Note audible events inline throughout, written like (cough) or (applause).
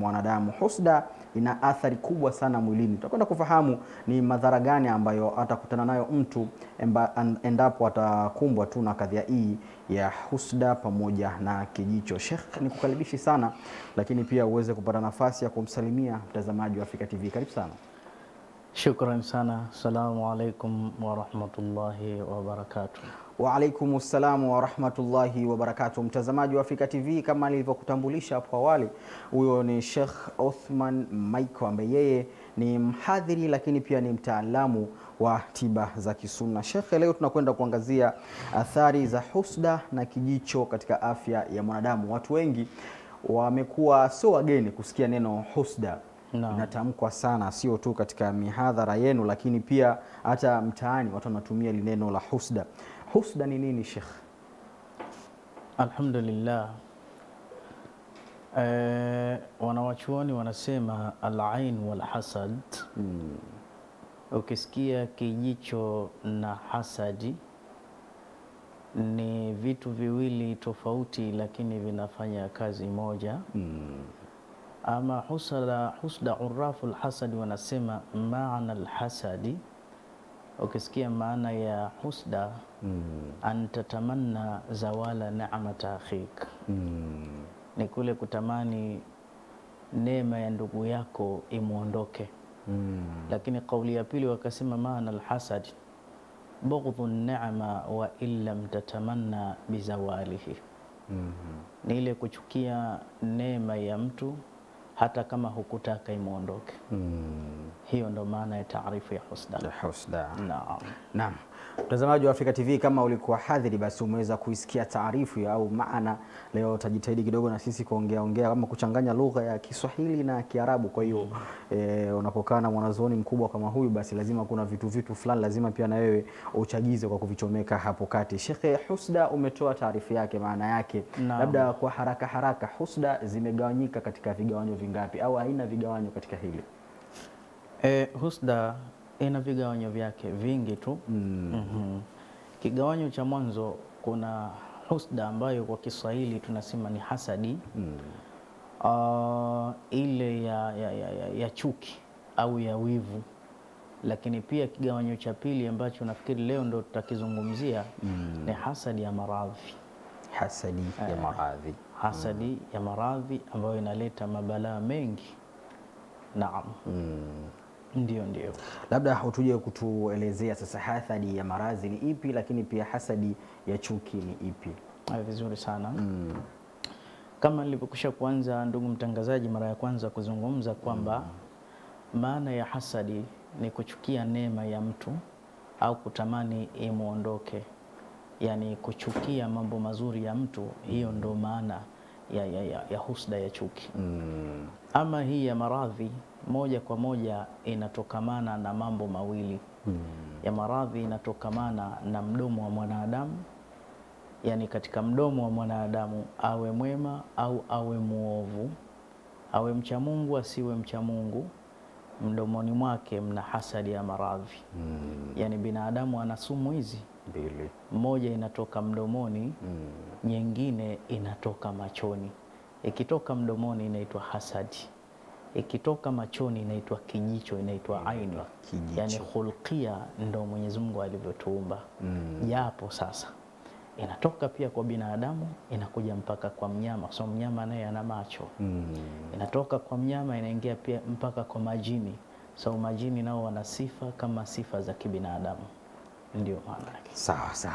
mwanadamu. Husda ina athari kubwa sana mwilini. Tutakwenda kufahamu ni madhara gani ambayo atakutana nayo mtu endapo atakumbwa tu na kadhia hii ya husda pamoja na kijicho. Sheikh, nikukaribishi sana, lakini pia uweze kupata nafasi ya kumsalimia mtazamaji wa Afrika TV. Karibu sana. Shukran sana. Assalamu alaikum warahmatullahi wabarakatuh. Waalaikum salamu warahmatullahi wabarakatuh. Mtazamaji wa Afrika TV, kama nilivyokutambulisha hapo awali, huyo ni Sheikh Othman Maiko ambaye yeye ni mhadhiri lakini pia ni mtaalamu wa tiba za kisunna. Sheikh, leo tunakwenda kuangazia athari za husda na kijicho katika afya ya mwanadamu. Watu wengi wamekuwa sio wageni kusikia neno husda no. inatamkwa sana, sio tu katika mihadhara yenu, lakini pia hata mtaani watu wanatumia lineno la husda. Husda ni nini Sheikh? Alhamdulillah. Eh, wanawachuoni wanasema alain walhasad hasad. Ukisikia kijicho na hasadi ni vitu viwili tofauti, lakini vinafanya kazi moja. Ama husda, husda urafu lhasadi wanasema maana lhasadi. Ukisikia maana ya husda mm. antatamanna zawala neamata akhik, mm. ni kule kutamani neema ya ndugu yako imwondoke. mm. Lakini kauli ya pili wakasema maana alhasad bughdhu nema wa in lam tatamanna bizawalihi, mm -hmm. ni ile kuchukia neema ya mtu hata kama hukutaka imwondoke. Hiyo ndo maana ya taarifu ya husda. Husda. Naam. Naam, mtazamaji wa Afrika TV, kama ulikuwa hadhiri, basi umeweza kuisikia taarifu au maana. Leo utajitahidi kidogo na sisi kuongea ongea kama kuchanganya lugha ya Kiswahili na Kiarabu. Kwa hiyo e, unapokaa na mwanazuoni mkubwa kama huyu, basi lazima kuna vitu vitu fulani lazima pia na wewe uchagize kwa kuvichomeka hapo kati. Shekhe, husda umetoa taarifu yake, maana yake na, labda kwa haraka haraka, husda zimegawanyika katika vigawanyo vingapi au haina vigawanyo katika hili? E, husda ina vigawanyo vyake vingi tu. mm. Mm -hmm. Kigawanyo cha mwanzo kuna husda ambayo kwa Kiswahili tunasema ni hasadi mm. Uh, ile ya, ya, ya, ya, ya chuki au ya wivu, lakini pia kigawanyo cha pili ambacho nafikiri leo ndo tutakizungumzia mm. ni hasadi ya maradhi. Hasadi ya maradhi. Hasadi mm. ya maradhi ambayo inaleta mabalaa mengi. Naam, ndio ndio. Labda hutuje kutuelezea sasa hasadi ya maradhi ni ipi, lakini pia hasadi ya chuki ni ipi? Ah, Vizuri sana mm. kama nilivyokwisha kuanza, ndugu mtangazaji, mara ya kwanza kuzungumza kwamba maana ya hasadi ni kuchukia neema ya mtu au kutamani imwondoke, yani kuchukia mambo mazuri ya mtu. Hiyo ndo maana ya, ya, ya, ya husda ya chuki. mm. Ama hii ya maradhi, moja kwa moja inatokamana na mambo mawili. Ya maradhi, inatokamana na mdomo wa mwanadamu yani katika mdomo wa mwanadamu awe mwema au awe muovu awe mcha Mungu asiwe mcha Mungu, mdomoni mwake mna hasadi ya maradhi. yani binadamu ana sumu hizi, Mbili. moja inatoka mdomoni, nyingine inatoka machoni. Ikitoka mdomoni inaitwa hasadi, ikitoka machoni inaitwa kijicho, inaitwa aini. yani Yaani khulqia ndo Mwenyezi Mungu alivyotuumba, japo sasa. Inatoka pia kwa binadamu inakuja mpaka kwa mnyama, kwa sababu mnyama naye ana macho. mm. Inatoka kwa mnyama inaingia pia mpaka kwa majini, sababu majini nao wana sifa kama sifa za kibinadamu, ndio maana yake. Sawa sawa.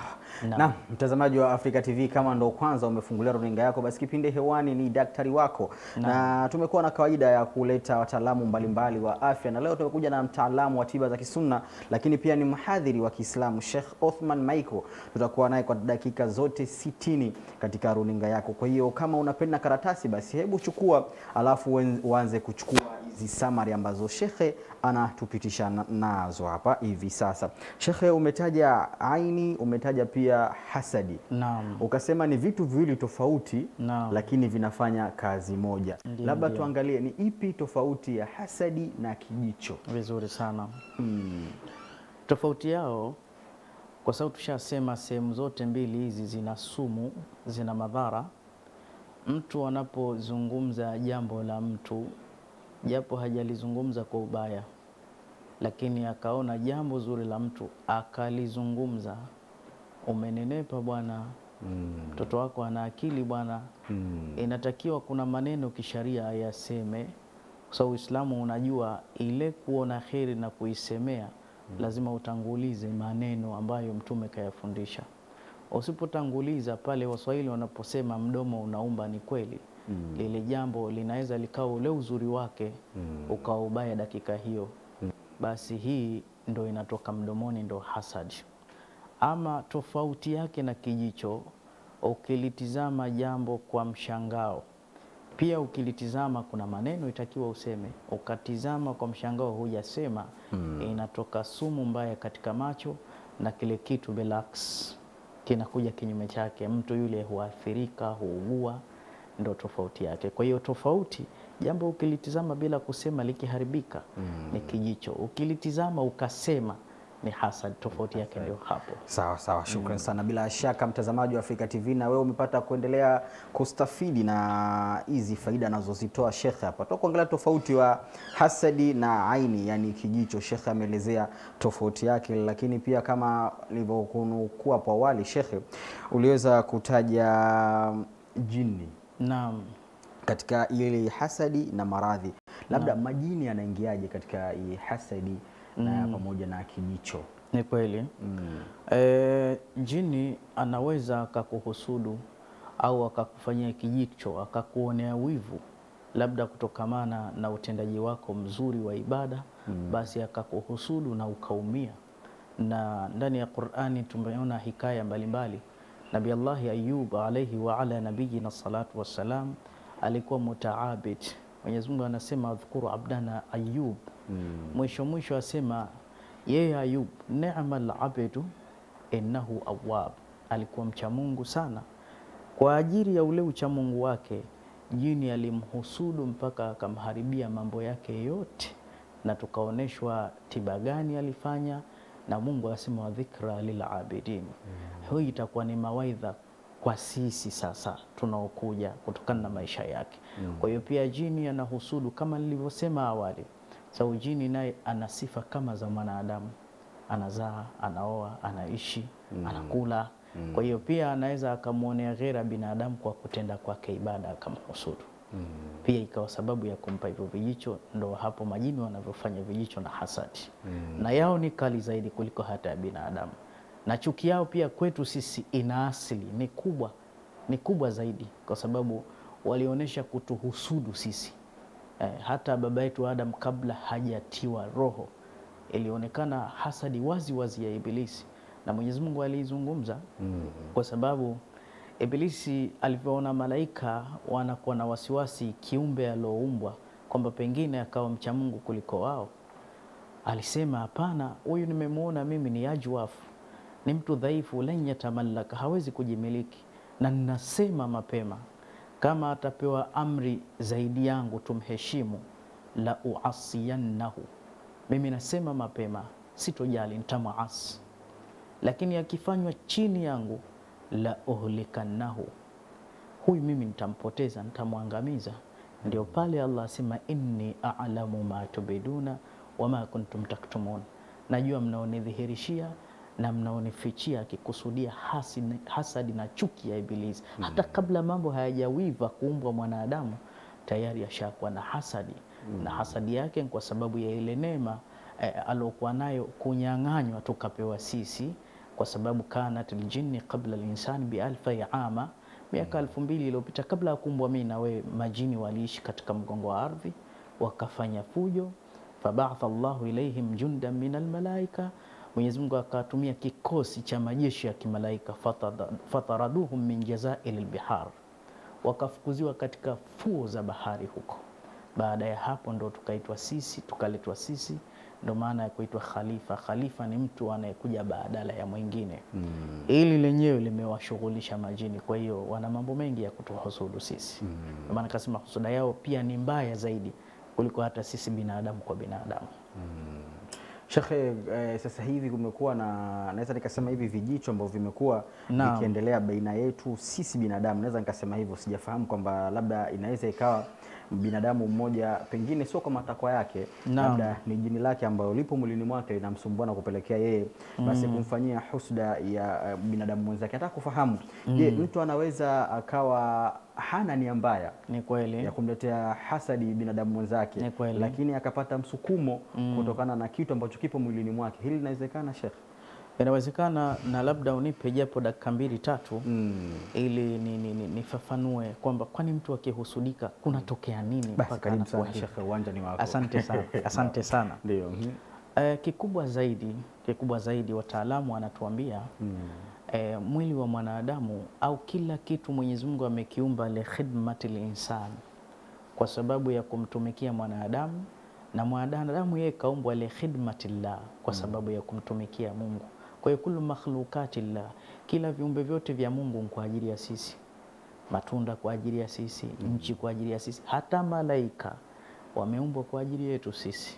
Naam. na, mtazamaji wa Afrika TV, kama ndo kwanza umefungulia runinga yako, basi kipindi hewani ni daktari wako, na na tumekuwa na kawaida ya kuleta wataalamu mbalimbali wa afya, na leo tumekuja na mtaalamu wa tiba za kisunna, lakini pia ni mhadhiri wa Kiislamu Sheikh Othman Michael. Tutakuwa naye kwa dakika zote sitini katika runinga yako. Kwa hiyo kama unapenda karatasi, basi hebu chukua, alafu uanze kuchukua hizi summary ambazo shekhe anatupitisha na- nazo hapa hivi sasa. Shekhe, umetaja aini, umetaja pia hasadi, Naam. ukasema ni vitu viwili tofauti Naam. lakini vinafanya kazi moja. Labda tuangalie ni ipi tofauti ya hasadi na kijicho. Vizuri sana. Hmm. Tofauti yao kwa sababu tushasema sehemu zote mbili hizi zina sumu, zina madhara. mtu anapozungumza jambo la mtu japo hajalizungumza kwa ubaya, lakini akaona jambo zuri la mtu akalizungumza, umenenepa bwana, mtoto wako ana akili bwana, mm. inatakiwa kuna maneno kisharia yaseme, kwa sababu Uislamu unajua ile kuona kheri na kuisemea mm. lazima utangulize maneno ambayo Mtume kayafundisha. Usipotanguliza pale, Waswahili wanaposema mdomo unaumba, ni kweli mm. lile jambo linaweza likawa ule uzuri wake ukawa ubaya dakika hiyo, basi hii ndo inatoka mdomoni, ndo hasad. Ama tofauti yake na kijicho, ukilitizama jambo kwa mshangao, pia ukilitizama kuna maneno itakiwa useme, ukatizama kwa mshangao hujasema, inatoka sumu mbaya katika macho, na kile kitu relax kinakuja kinyume chake, mtu yule huathirika, huugua. Ndo tofauti yake. Kwa hiyo tofauti, jambo ukilitizama bila kusema likiharibika mm. ni kijicho, ukilitizama ukasema ni hasad. Tofauti yake ndio hapo. Sawa sawa, shukran sana. Bila shaka mtazamaji wa Afrika TV, na wewe umepata kuendelea kustafidi na hizi faida anazozitoa shekhe hapa. Toka kuangalia tofauti wa hasadi na aini, yani kijicho. Shekhe ameelezea tofauti yake, lakini pia kama nilivyokunukua hapo awali, shekhe uliweza kutaja jini Naam. Katika ile hasadi na maradhi, labda majini yanaingiaje katika hii hasadi na pamoja na kijicho? Ni kweli mm. e, jini anaweza akakuhusudu au akakufanyia kijicho akakuonea wivu, labda kutokamana na utendaji wako mzuri wa ibada, mm. basi akakuhusudu na ukaumia. Na ndani ya Qur'ani tumeona hikaya mbalimbali. Nabi Allahi Ayub alaihi wa ala nabiyina salatu wassalam alikuwa mutaabid. Mwenyezi Mungu anasema adhkuru abdana Ayub mwisho mwisho asema yeye Ayub, ni'mal abdu innahu awwab, alikuwa mcha Mungu sana. Kwa ajili ya ule uchamungu wake, jini alimhusudu mpaka akamharibia mambo yake yote, na tukaoneshwa tiba gani alifanya, na Mungu akasema wa dhikra lilabidin. Hii itakuwa ni mawaidha kwa sisi sasa tunaokuja kutokana na maisha yake. mm. Kwa hiyo pia jini anahusudu kama nilivyosema awali sababu jini naye ana sifa kama za mwanadamu, anazaa, anaoa, anaishi, mm. anakula. mm. Kwa hiyo pia anaweza akamwonea ghera binadamu kwa kutenda kwake ibada akamhusudu, pia ikawa sababu ya kumpa hivyo vijicho. Ndo hapo majini wanavyofanya vijicho na hasadi, mm. na yao ni kali zaidi kuliko hata ya binadamu, na chuki yao pia kwetu sisi ina asili ni kubwa, ni kubwa zaidi, kwa sababu walionyesha kutuhusudu sisi. Eh, hata baba yetu Adam kabla hajatiwa roho ilionekana hasadi wazi wazi ya Ibilisi, na Mwenyezi Mungu aliizungumza kwa sababu Ibilisi alivyoona malaika wanakuwa na wasiwasi kiumbe alioumbwa kwamba pengine akawa mcha Mungu kuliko wao, alisema hapana, huyu nimemwona mimi ni ajwafu, ni mtu dhaifu, lan yatamallaka, hawezi kujimiliki, na ninasema mapema kama atapewa amri zaidi yangu tumheshimu, la uasiyannahu, mimi nasema mapema, sitojali ntamwasi, lakini akifanywa chini yangu, la uhlikannahu, huyu mimi nitampoteza, nitamwangamiza. Ndio pale Allah asema inni a'lamu ma tubiduna wama kuntum taktumun, najua mnaonidhihirishia na mnaonifichia, akikusudia hasadi, na chuki ya Ibilisi. Hata kabla mambo hayajawiva kuumbwa mwanadamu tayari ashakuwa na hasadi. Mm. na hasadi yake ni kwa sababu ya ile neema eh, aliokuwa nayo kunyang'anywa tukapewa sisi, kwa sababu kanat ljinni qabla linsani bialfa ya ama, miaka elfu mbili iliyopita kabla ya kuumbwa mimi na wewe, majini waliishi katika mgongo wa ardhi wakafanya fujo, fabaatha llahu ilaihim jundan min almalaika Mwenyezi Mungu akatumia kikosi cha majeshi ya kimalaika fataraduhum min jazail lbihar, wakafukuziwa katika fuo za bahari huko. Baada ya hapo ndo tukaitwa sisi, tukaletwa sisi, ndo maana ya kuitwa khalifa. Khalifa ni mtu anayekuja badala ya mwingine. Ili lenyewe limewashughulisha majini, kwa hiyo wana mambo mengi ya kutuhusudu sisi. Ndo maana kasema husuda yao pia ni mbaya zaidi kuliko hata sisi binadamu kwa binadamu. Shekhe, eh, sasa hivi kumekuwa na naweza nikasema hivi vijicho ambavyo vimekuwa vikiendelea baina yetu sisi binadamu, naweza nikasema hivyo. Sijafahamu kwamba labda inaweza ikawa binadamu mmoja pengine sio kwa matakwa yake, labda ni jini lake ambayo lipo mwilini mwake linamsumbua na kupelekea yeye basi kumfanyia husda ya eh, binadamu mwenzake. Nataka kufahamu, je, mtu anaweza akawa hana nia mbaya Ni kweli. ya kumletea hasadi binadamu mwenzake, Ni kweli. lakini akapata msukumo mm, kutokana na kitu ambacho kipo mwilini mwake. Hili linawezekana Sheikh? Inawezekana, na labda unipe japo dakika mbili tatu Mm. ili nifafanue ni- ni- ni- kwamba kwani mtu akihusudika kunatokea nini mpaka anakuwa sana hivi? Uwanja ni wako. Asante sana, (laughs) asante sana. Ndio. mhm. Eh, kikubwa zaidi, kikubwa zaidi wataalamu wanatuambia mm. uh, mwili wa mwanadamu au kila kitu Mwenyezi Mungu amekiumba li khidmati linsan, kwa sababu ya kumtumikia mwanadamu, na mwanadamu yeye kaumbwa li khidmati llah, kwa sababu ya kumtumikia Mungu. Kwa hiyo kullu makhluqati llah, kila viumbe vyote vya Mungu ni kwa ajili ya sisi, matunda kwa ajili ya sisi, nchi kwa ajili ya sisi, hata malaika wameumbwa kwa ajili yetu sisi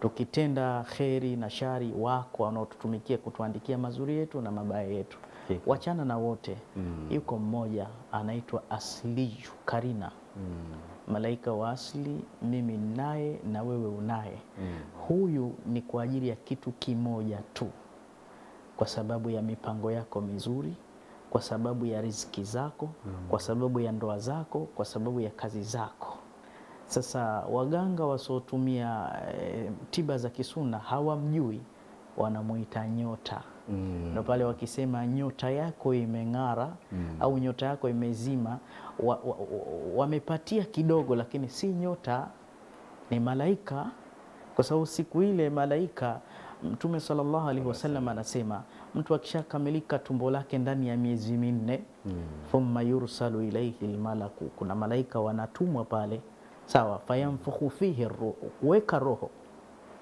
tukitenda kheri na shari, wako wanaotutumikia kutuandikia mazuri yetu na mabaya yetu. Wachana na wote, mm. yuko mmoja anaitwa asliju Karina, mm. malaika wa asli, mimi naye na wewe unaye. mm. Huyu ni kwa ajili ya kitu kimoja tu, kwa sababu ya mipango yako mizuri, kwa sababu ya riziki zako, mm. kwa sababu ya ndoa zako, kwa sababu ya kazi zako. Sasa waganga wasiotumia e, tiba za kisuna hawamjui, wanamuita nyota. Mm. Ndo pale wakisema nyota yako imeng'ara mm. au nyota yako imezima, wa, wa, wa, wamepatia kidogo, lakini si nyota, ni malaika, kwa sababu siku ile malaika Mtume sallallahu alaihi wasallam anasema mtu akishakamilika tumbo lake ndani ya miezi minne, mm. thumma yursalu ilaihi lmalaku, kuna malaika wanatumwa pale, sawa, fayamfukhu fihi ruhu, kuweka roho,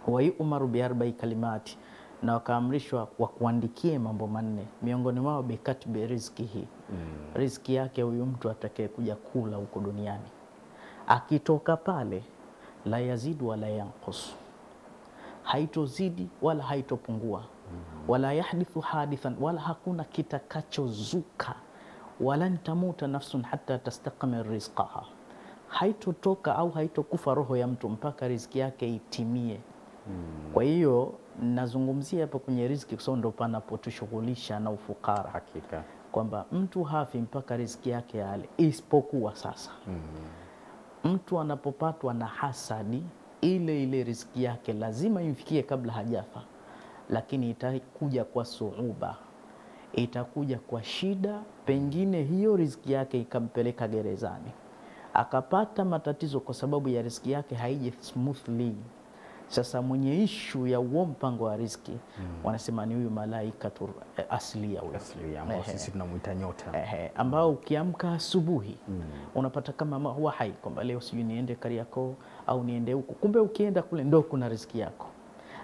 wayumaru biarbai kalimati, na wakaamrishwa wakuandikie mambo manne, miongoni mwao bikatbi rizkihi, rizki yake huyu mtu atakayekuja kula huko duniani. Akitoka pale, la yazidu wala yanqus haitozidi wala haitopungua, wala yahdithu hadithan, wala hakuna kitakachozuka, wala ntamuta nafsun hata tastakmir rizqaha, haitotoka au haitokufa roho ya mtu mpaka riziki yake itimie. Kwa hiyo nazungumzia hapa kwenye riziki, kwa sababu ndo panapotushughulisha na ufukara, Hakika. kwamba mtu hafi mpaka riziki yake yale, isipokuwa sasa. Mtu anapopatwa na hasadi ile ile riziki yake lazima imfikie kabla hajafa, lakini itakuja kwa suuba, itakuja kwa shida, pengine hiyo riziki yake ikampeleka gerezani, akapata matatizo kwa sababu ya riziki yake haiji smoothly. Sasa mwenye ishu ya uo mpango wa riziki wanasema ni huyu malaika tu eh, aslia huyo Asili ambao sisi tunamuita nyota. Ehe, ambao ukiamka asubuhi mm. unapata kama huwa hai kwamba leo sijui niende Kariakoo au niende huku, kumbe ukienda kule ndo kuna riziki yako,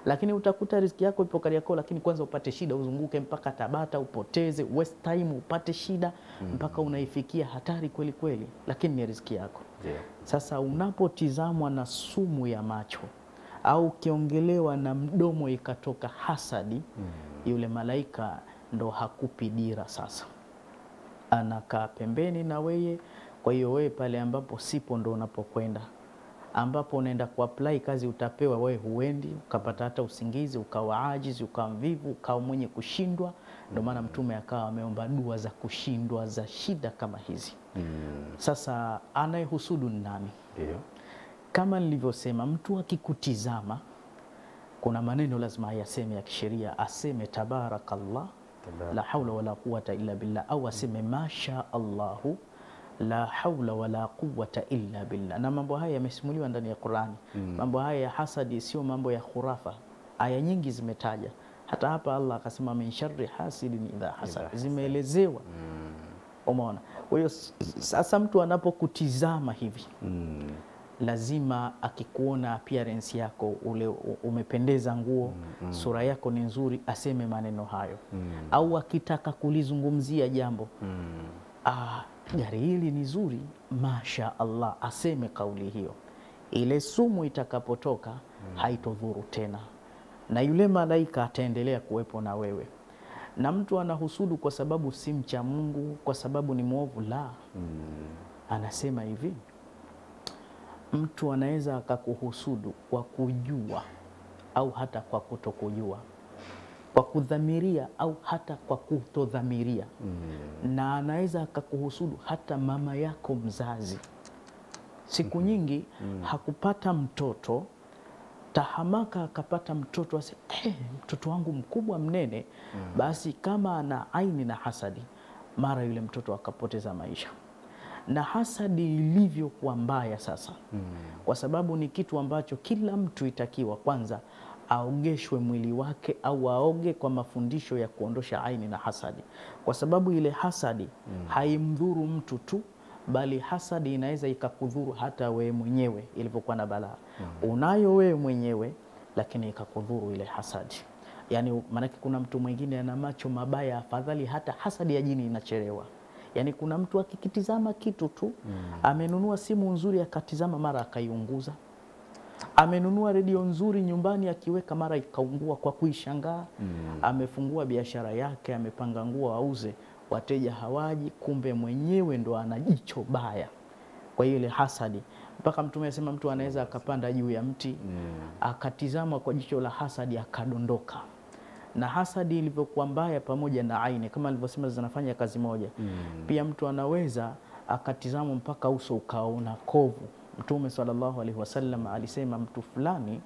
lakini utakuta riziki yako ipo Kariakoo, lakini kwanza upate shida, uzunguke mpaka Tabata, upoteze waste time, upate shida mpaka unaifikia hatari kweli kweli, lakini ni riziki yako. yeah. Sasa unapotizamwa na sumu ya macho au ukiongelewa na mdomo ikatoka hasadi, yule malaika ndo hakupi dira sasa, anakaa pembeni na weye. Kwa hiyo wewe pale ambapo sipo ndo unapokwenda, ambapo unaenda kuapply kazi utapewa, wewe huendi, ukapata hata usingizi, ukawa ajizi, ukawa mvivu, ukawa mwenye kushindwa. Ndio maana Mtume akawa ameomba dua za kushindwa za shida kama hizi. Sasa anayehusudu ni nani? Ndio. Kama nilivyosema, mtu akikutizama, kuna maneno lazima ayaseme ya kisheria, aseme tabarakallah la haula wala quwata illa billah, au aseme masha Allahu la haula wala quwata illa billah. Na mambo haya yamesimuliwa ndani ya Qurani. Mambo haya ya hasadi sio mambo ya khurafa, aya nyingi zimetaja. Hata hapa Allah akasema min sharri hasidin idha hasad, zimeelezewa. Umeona? Kwa hiyo sasa mtu anapokutizama hivi Mm. Lazima akikuona appearance yako ule umependeza nguo sura yako ni nzuri, aseme maneno hayo mm. au akitaka kulizungumzia jambo mm. ah, gari hili ni zuri, masha Allah, aseme kauli hiyo. Ile sumu itakapotoka mm. haitodhuru tena, na yule malaika ataendelea kuwepo na wewe. Na mtu anahusudu kwa sababu si mcha Mungu, kwa sababu ni mwovu, la. mm. Anasema hivi, mtu anaweza akakuhusudu kwa kujua au hata kwa kutokujua, kwa kudhamiria au hata kwa kutodhamiria, mm. na anaweza akakuhusudu hata mama yako mzazi. Siku nyingi mm. hakupata mtoto tahamaka akapata mtoto ase eh, mtoto wangu mkubwa mnene. mm. Basi kama ana aini na hasadi, mara yule mtoto akapoteza maisha. Na hasadi ilivyokuwa mbaya sasa, mm. kwa sababu ni kitu ambacho kila mtu itakiwa kwanza aogeshwe mwili wake au aoge kwa mafundisho ya kuondosha aini na hasadi, kwa sababu ile hasadi mm. haimdhuru mtu tu bali hasadi inaweza ikakudhuru hata wewe mwenyewe, ilivyokuwa na balaa mm. unayo wewe mwenyewe, lakini ikakudhuru ile hasadi. Yani maanake kuna mtu mwingine ana macho mabaya, afadhali hata hasadi ya jini inachelewa. Yani kuna mtu akikitizama kitu tu mm. amenunua simu nzuri akatizama, mara akaiunguza. Amenunua redio nzuri nyumbani akiweka, mara ikaungua kwa kuishangaa. mm. Amefungua biashara yake, amepanga nguo auze wateja hawaji, kumbe mwenyewe ndo ana jicho baya. Kwa hiyo ile hasadi, mpaka Mtume asema mtu anaweza akapanda juu ya mti mm. akatizama kwa jicho la hasadi akadondoka. Na hasadi ilivyokuwa mbaya, pamoja na aini, kama alivyosema zinafanya kazi moja. mm. Pia mtu anaweza akatizama mpaka uso ukaona kovu. Mtume sallallahu alaihi wasallam alisema mtu fulani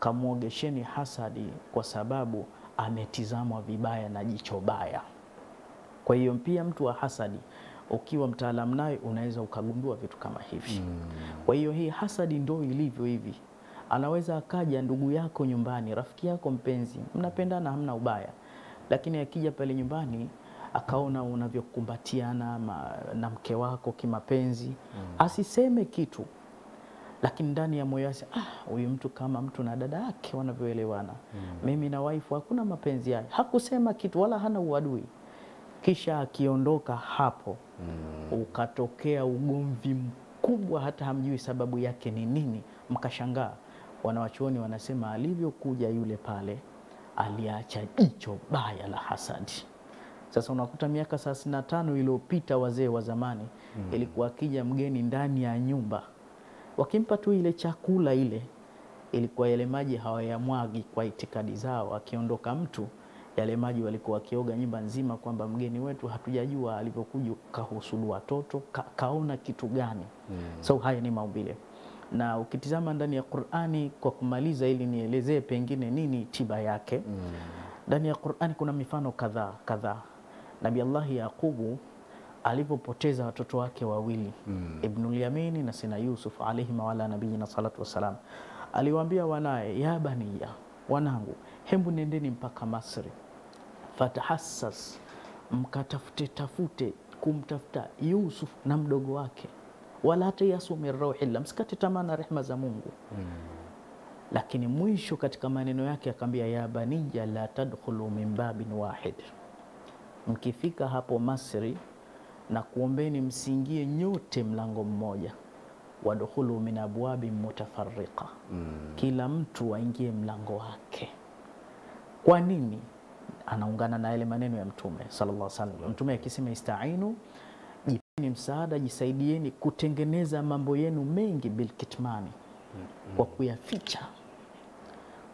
kamwogesheni hasadi, kwa sababu ametizamwa vibaya na jicho baya. Kwa hiyo pia mtu wa hasadi ukiwa mtaalamu naye unaweza ukagundua vitu kama hivi. mm. Kwa hiyo hii hasadi ndo ilivyo hivi. Anaweza akaja ndugu yako nyumbani, rafiki yako mpenzi, mnapendana, hamna ubaya, lakini akija pale nyumbani akaona unavyokumbatiana na mke wako kimapenzi, mm. asiseme kitu, lakini ndani ya moyo wake, ah, huyu mtu kama mtu na dada yake wanavyoelewana, mm. mimi na waifu hakuna mapenzi haya. Hakusema kitu wala hana uadui kisha akiondoka hapo mm. ukatokea ugomvi mkubwa, hata hamjui sababu yake ni nini, mkashangaa. Wanawachuoni wanasema alivyokuja yule pale aliacha jicho baya la hasadi. Sasa unakuta miaka thelathini na tano iliyopita wazee wa zamani mm. ilikuwa akija mgeni ndani ya nyumba, wakimpa tu ile chakula ile, ilikuwa yale maji hawayamwagi kwa itikadi zao. Akiondoka mtu yale maji walikuwa wakioga nyumba nzima, kwamba mgeni wetu hatujajua alivyokuja kahusudu watoto ka, kaona kitu gani? mm. So haya ni maumbile, na ukitizama ndani ya Qur'ani, kwa kumaliza, ili nielezee pengine nini tiba yake. Ndani mm. ya Qur'ani kuna mifano kadhaa kadhaa. Nabii Allah Yaqubu alivyopoteza watoto wake wawili mm. Ibnul Yamini na Sina Yusuf alayhi wa ala nabiyina salatu wassalam, aliwaambia wanaye, ya baniya, wanangu, hembu nendeni mpaka Masri fatahassas mkatafute tafute kumtafuta Yusuf na mdogo wake, wala hata yasu min rauhillah, msikate tamaa na rehma za Mungu. mm. Lakini mwisho katika maneno yake akaambia, ya baniya la tadkhulu min babin wahid, mkifika hapo Masri na kuombeni msiingie nyote mlango mmoja, wadkhulu min abwabi mutafarriqa, mm. kila mtu aingie mlango wake. Kwa nini? Anaungana na yale maneno ya Mtume sallallahu alaihi wasallam. Mtume akisema istainu, jipeni msaada, jisaidieni kutengeneza mambo yenu mengi bilkitmani, kwa kuyaficha,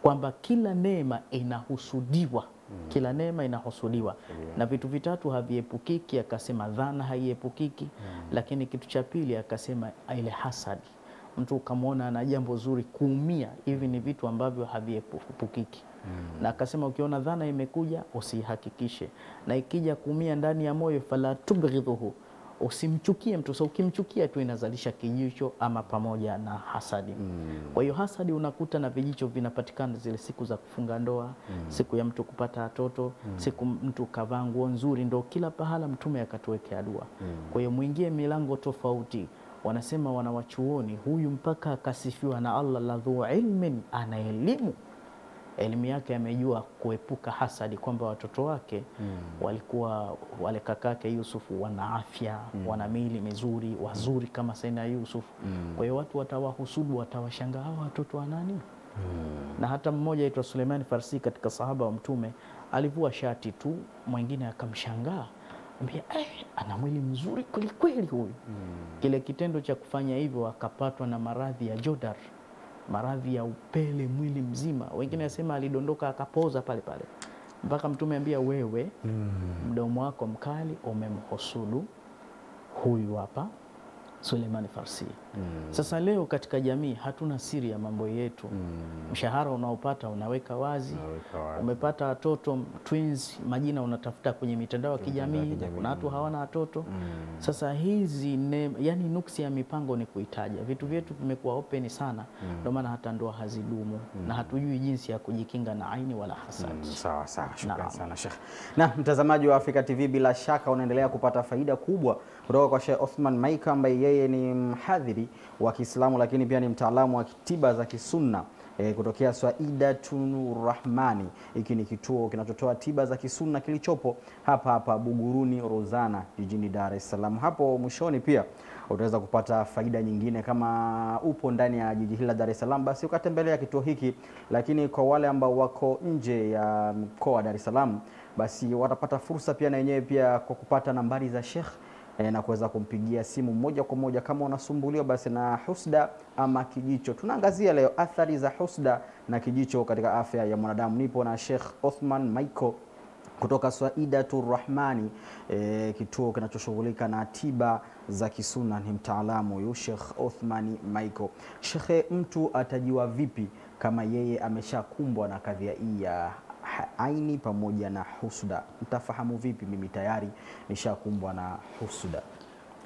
kwamba kila neema inahusudiwa, kila neema inahusudiwa. Yeah. na vitu vitatu haviepukiki. Akasema dhana haiepukiki, lakini kitu cha pili akasema ile hasadi. Mtu ukamwona ana jambo zuri kuumia, hivi ni vitu ambavyo haviepukiki. Na akasema ukiona dhana imekuja usihakikishe, na ikija kuumia ndani ya moyo, fala tubghidhuhu, usimchukie mtu. So ukimchukia tu inazalisha kijicho ama pamoja na hasadi. mm. Kwa hiyo hasadi unakuta na vijicho vinapatikana zile siku za kufunga ndoa, mm. siku ya mtu kupata watoto, mm. siku mtu kavaa nguo nzuri, ndo kila pahala Mtume akatuwekea dua. Kwa hiyo mwingie milango tofauti Wanasema wanawachuoni, huyu mpaka akasifiwa na Allah, ladhu ilmin, ana elimu, elimu yake amejua kuepuka hasadi, kwamba watoto wake mm. walikuwa wale kakake Yusufu wana afya, mm. wana miili mizuri, wazuri mm. kama Saina Yusuf. Kwa hiyo watu watawahusudu, watawashangaa, hawa watoto wa nani? na hata mmoja aitwa suleimani Farsi katika sahaba wa Mtume alivua shati tu, mwingine akamshangaa ambia eh, ana mwili mzuri kwelikweli huyu. Kile kitendo cha kufanya hivyo akapatwa na maradhi ya jodar, maradhi ya upele mwili mzima. Wengine wasema alidondoka akapoza pale pale, mpaka Mtume ambia wewe, mdomo wako mkali umemhusudu huyu hapa Suleimani Farsi. Mm. Sasa leo katika jamii hatuna siri ya mambo yetu. Mm. Mshahara unaopata unaweka wazi, Unaweka wazi. umepata watoto twins, majina unatafuta kwenye mitandao ya kijamii, na kuna watu hawana watoto. Mm. Sasa hizi ne, yani nuksi ya mipango ni kuitaja. Vitu vyetu vimekuwa open sana, ndio maana hata ndoa hazidumu mm. na hatujui jinsi ya kujikinga na aini wala hasad. Mm. Sawa sawa, shukrani sana Sheikh. Na mtazamaji wa Afrika TV, bila shaka unaendelea kupata faida kubwa kutoka kwa Sheikh Othman Maika ambaye yeye ni mhadhiri wa Kiislamu lakini pia ni mtaalamu wa tiba za kisunna e, kutokea Swaidatun Rahmani. Hiki ni kituo kinachotoa tiba za kisunna kilichopo hapa hapa Buguruni Rozana jijini Dar es Salaam. Hapo mwishoni pia utaweza kupata faida nyingine kama upo ndani ya jiji hili la Dar es Salaam, basi ukatembelea kituo hiki. Lakini kwa wale ambao wako nje ya mkoa wa Dar es Salaam, basi watapata fursa pia na wenyewe pia kwa kupata nambari za Sheikh eh, na kuweza kumpigia simu moja kwa moja kama unasumbuliwa basi na husda ama kijicho. Tunaangazia leo athari za husda na kijicho katika afya ya mwanadamu. Nipo na Sheikh Othman Michael kutoka Swaidatu Rahmani e, kituo kinachoshughulika na tiba za kisuna. Ni mtaalamu huyu Sheikh Othmani Michael. Shekhe, mtu atajiwa vipi kama yeye ameshakumbwa na kadhia hii ya aini pamoja na husda? Mtafahamu vipi mimi tayari nishakumbwa na husda,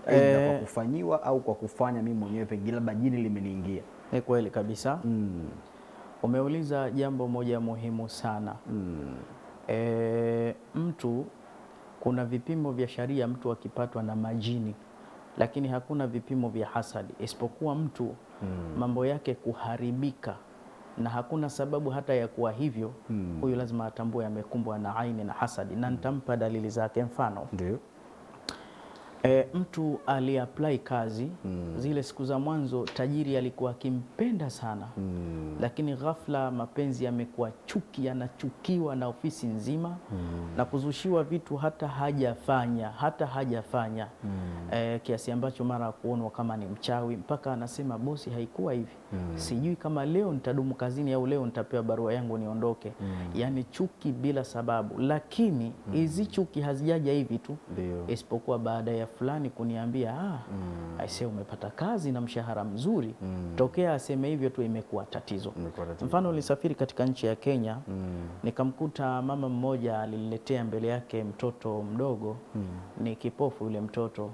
aidha kwa Eh. kufanyiwa au kwa kufanya mimi mwenyewe, pengine labda jini limeniingia? Ni kweli kabisa. Mm, Umeuliza jambo moja muhimu sana. mm, E, mtu kuna vipimo vya sharia mtu akipatwa na majini, lakini hakuna vipimo vya hasadi, isipokuwa mtu mm. mambo yake kuharibika na hakuna sababu hata ya kuwa hivyo. Huyu lazima atambue amekumbwa na aini na hasadi, na nitampa dalili zake. Mfano ndio. E, mtu aliapply kazi mm. zile siku za mwanzo, tajiri alikuwa akimpenda sana mm. lakini ghafla mapenzi yamekuwa chuki, yanachukiwa na ofisi nzima mm. na kuzushiwa vitu hata hajafanya hata hajafanya mm. e, kiasi ambacho mara kuonwa kama ni mchawi, mpaka anasema bosi, haikuwa hivi mm. sijui kama leo nitadumu kazini au leo nitapewa barua yangu niondoke. mm. Yani chuki bila sababu, lakini hizi mm. chuki hazijaja hivi tu isipokuwa baada ya fulani kuniambia ah, mm. aisee umepata kazi na mshahara mzuri. mm. Tokea aseme hivyo tu imekuwa tatizo. Tatizo. Mfano, nilisafiri katika nchi ya Kenya mm. nikamkuta mama mmoja aliniletea mbele yake mtoto mdogo mm. ni kipofu yule mtoto,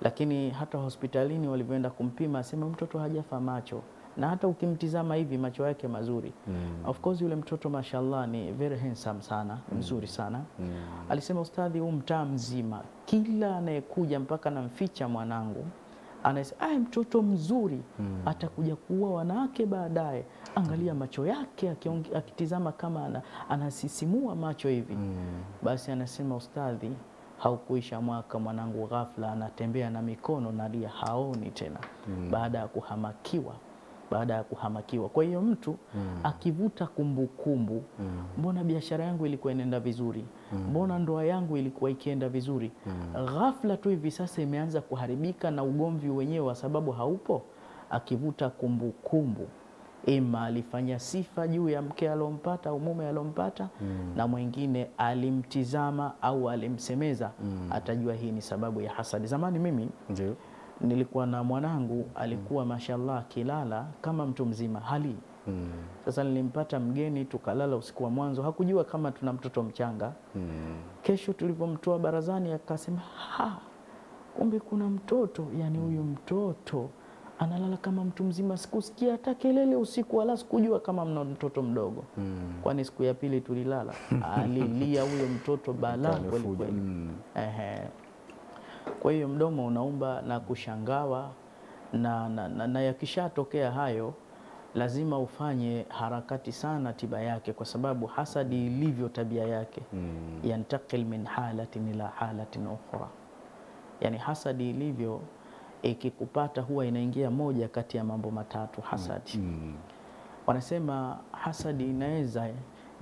lakini hata hospitalini walivyoenda kumpima asema mtoto hajafa macho na hata ukimtizama hivi macho yake mazuri. mm. Of course yule mtoto mashallah ni very handsome sana, mm. mzuri sana. mm. Alisema ustadhi, huu mtaa mzima kila anayekuja mpaka namficha mwanangu anasema ay, mtoto mzuri mm. atakuja kuua wanawake baadaye. Angalia macho yake akitizama kama ana, anasisimua macho hivi. mm. Basi anasema ustadhi, haukuisha mwaka mwanangu ghafla anatembea na mikono nalia, haoni tena mm. baada ya kuhamakiwa baada ya kuhamakiwa. Kwa hiyo mtu mm. akivuta kumbukumbu, mm. mbona biashara yangu ilikuwa inaenda vizuri, mm. mbona ndoa yangu ilikuwa ikienda vizuri, mm. ghafla tu hivi sasa imeanza kuharibika na ugomvi wenyewe wa sababu haupo. Akivuta kumbukumbu, ima alifanya sifa juu ya mke alompata au mume alompata, mm. na mwingine alimtizama au alimsemeza, mm. atajua hii ni sababu ya hasadi. Zamani mimi Ndio. Nilikuwa na mwanangu alikuwa mashallah akilala kama mtu mzima hali. Mm. sasa nilimpata mgeni tukalala usiku wa mwanzo. Hakujua kama tuna mtoto mchanga. Mm. kesho tulivyomtoa barazani akasema ha kumbe kuna mtoto. Yani huyu mtoto analala kama mtu mzima. Sikusikia hata kelele usiku wala sikujua kama mna mtoto mdogo. Mm. kwani siku ya pili tulilala? (laughs) Alilia huyo mtoto balaa kweli kweli. Ehe. Kwa hiyo mdomo unaumba na kushangawa na, na, na, na yakishatokea hayo lazima ufanye harakati sana tiba yake, kwa sababu hasadi ilivyo tabia yake mm. yantakil min halatin ila halatin ukhra, yani hasadi ilivyo ikikupata huwa inaingia moja kati ya mambo matatu hasadi. mm. wanasema hasadi inaweza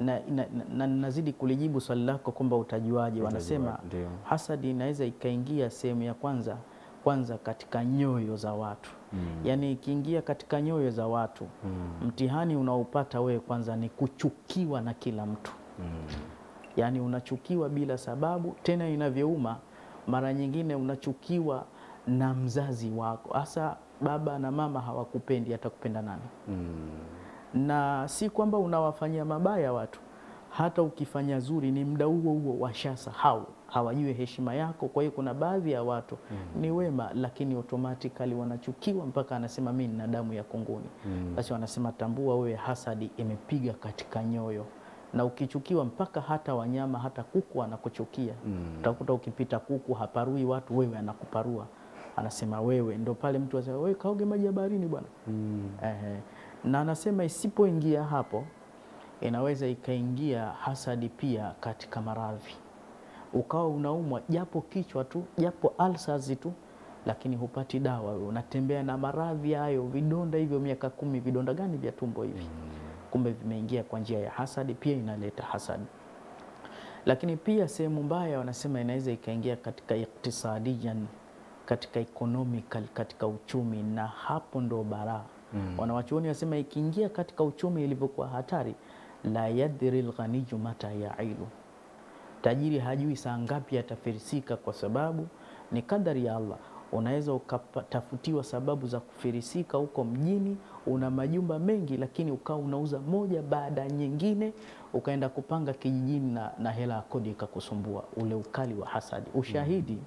na, na, na, na nazidi kulijibu swali lako kwamba utajuaje. Wanasema hasadi inaweza ikaingia sehemu ya kwanza kwanza katika nyoyo za watu mm. yaani ikiingia katika nyoyo za watu mm. mtihani unaopata wewe kwanza ni kuchukiwa na kila mtu mm. yaani unachukiwa bila sababu. Tena inavyouma, mara nyingine unachukiwa na mzazi wako, hasa baba na mama hawakupendi, atakupenda nani? Na si kwamba unawafanyia mabaya watu, hata ukifanya zuri ni mda huo huo washasahau, hawajui heshima yako. Kwa hiyo kuna baadhi ya watu mm. ni wema, lakini automatically wanachukiwa mpaka anasema mimi nina damu ya kunguni. Basi wanasema tambua, wewe hasadi imepiga katika nyoyo na ukichukiwa mpaka hata wanyama hata kuku anakuchukia. Utakuta ukipita kuku haparui watu, wewe anakuparua, anasema wewe. Ndo pale mtu anasema wewe kaoge maji ya baharini bwana. mm. Ehe. Na anasema isipoingia hapo, inaweza ikaingia hasadi pia katika maradhi, ukawa unaumwa japo kichwa tu, japo alsazi tu, lakini hupati dawa. Unatembea na maradhi hayo, vidonda hivyo miaka kumi. Vidonda gani vya tumbo hivi? Kumbe vimeingia kwa njia ya hasadi, pia inaleta hasadi. Lakini pia sehemu mbaya wanasema inaweza ikaingia katika iktisadiyan, katika economical, katika uchumi, na hapo ndo baraa. Wanawachuoni wasema ikiingia katika uchumi ilivyokuwa hatari, la yadri lghaniyu mata yailu, tajiri hajui saa ngapi atafirisika, kwa sababu ni kadari ya Allah. Unaweza ukatafutiwa sababu za kufirisika huko mjini, una majumba mengi, lakini ukawa unauza moja baada nyingine, ukaenda kupanga kijijini na, na hela ya kodi ikakusumbua. Ule ukali wa hasadi. Ushahidi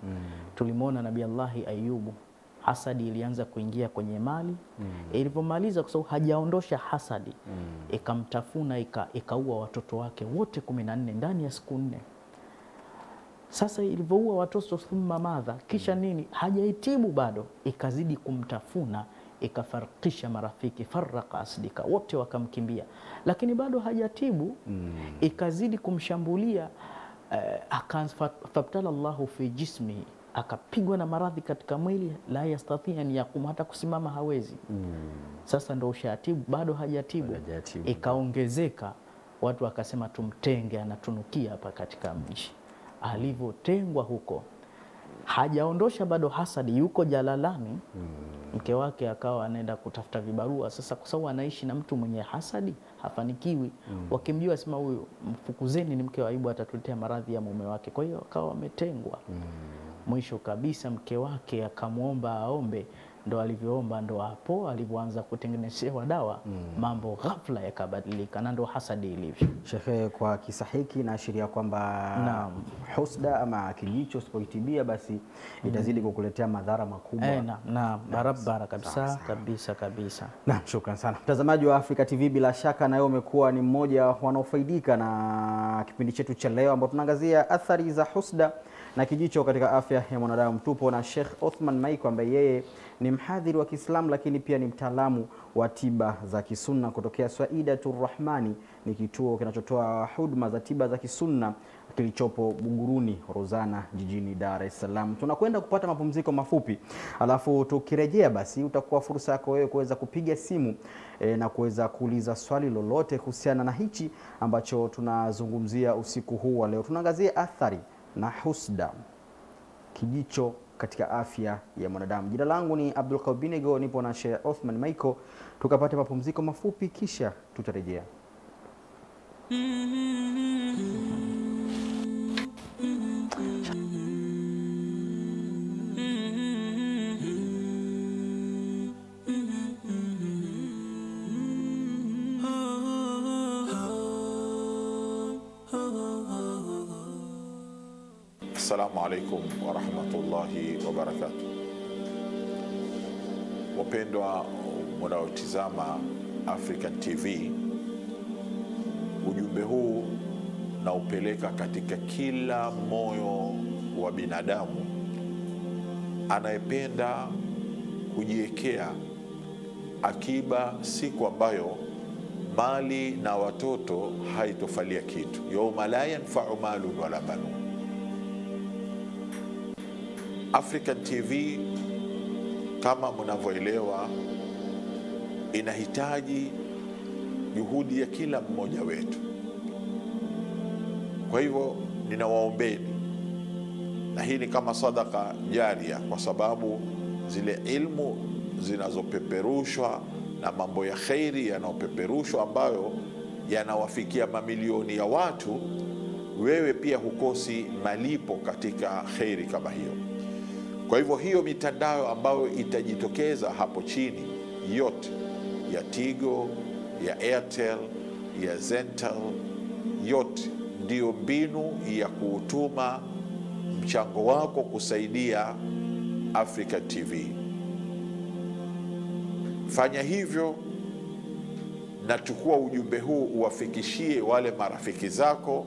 tulimwona Nabii Allahi Ayubu, hasadi ilianza kuingia kwenye mali mm. ilivyomaliza, kwa sababu hajaondosha hasadi, mm. ikamtafuna ikaua watoto wake wote kumi na nne ndani ya siku nne. Sasa ilivyoua watoto thumma madha, kisha nini? Hajaitibu bado, ikazidi kumtafuna, ikafarikisha marafiki, faraka asdika, wote wakamkimbia, lakini bado hajatibu, mm. ikazidi kumshambulia uh, aka- fabtala Allahu fi jismihi, akapigwa na maradhi katika mwili, la yastati an yakum, hata kusimama hawezi. Mm. Sasa ndo ushatibu, bado hajatibu, ikaongezeka, watu wakasema tumtenge, anatunukia hapa katika mji alivyotengwa huko hajaondosha bado hasadi, yuko jalalani. Mm. Mke wake akawa anaenda kutafuta vibarua. Sasa kwa sababu anaishi na mtu mwenye hasadi hafanikiwi, Mm. wakimjua sema huyu mfukuzeni, ni mke wa aibu, atatuletea maradhi ya mume wake. Kwa hiyo akawa wametengwa. Mwisho kabisa mke wake akamwomba aombe, ndo alivyoomba, ndo hapo alivyoanza kutengenezewa dawa, mm. mambo ghafla yakabadilika, na ndo hasadi ilivyo. Shekhe, kwa kisa hiki naashiria kwamba Naam. husda ama kijicho usipoitibia basi itazidi kukuletea madhara makubwa. E, na, na barabara kabisa kabisa kabisa. Naam, shukran sana mtazamaji wa Afrika TV, bila shaka nawe umekuwa ni mmoja wanaofaidika na kipindi chetu cha leo, ambao tunaangazia athari za husda na kijicho katika afya ya mwanadamu. Tupo na Sheikh Othman Maiko ambaye yeye ni mhadhiri wa Kiislamu lakini pia ni mtaalamu wa tiba za kisunna kutokea Swaidatur Rahmani, ni kituo kinachotoa huduma za tiba za kisunna kilichopo Buguruni Rozana jijini Dar es Salaam. Tunakwenda kupata mapumziko mafupi, alafu tukirejea, basi utakuwa fursa yako wewe kuweza kupiga simu e, na kuweza kuuliza swali lolote kuhusiana na hichi ambacho tunazungumzia usiku huu wa leo. Tunaangazia athari na husda kijicho katika afya ya mwanadamu. Jina langu ni Abdul Kaubinego, Binego, nipo na Sheikh Othman Michael, Tukapate mapumziko mafupi, kisha tutarejea. Assalamu alaikum warahmatullahi wabarakatu. Wapendwa mnaotizama African TV, ujumbe huu naupeleka katika kila moyo wa binadamu anayependa kujiwekea akiba siku ambayo mali na watoto haitofalia kitu, yauma la yanfau malun wala banun. African TV kama mnavyoelewa, inahitaji juhudi ya kila mmoja wetu. Kwa hivyo ninawaombeni, na hii ni kama sadaka jaria, kwa sababu zile ilmu zinazopeperushwa na mambo ya kheri yanayopeperushwa ambayo yanawafikia mamilioni ya watu, wewe pia hukosi malipo katika kheri kama hiyo. Kwa hivyo hiyo mitandao ambayo itajitokeza hapo chini yote ya Tigo, ya Airtel, ya Zentel, yote ndiyo mbinu ya kuutuma mchango wako kusaidia Africa TV. Fanya hivyo na chukua ujumbe huu uwafikishie wale marafiki zako.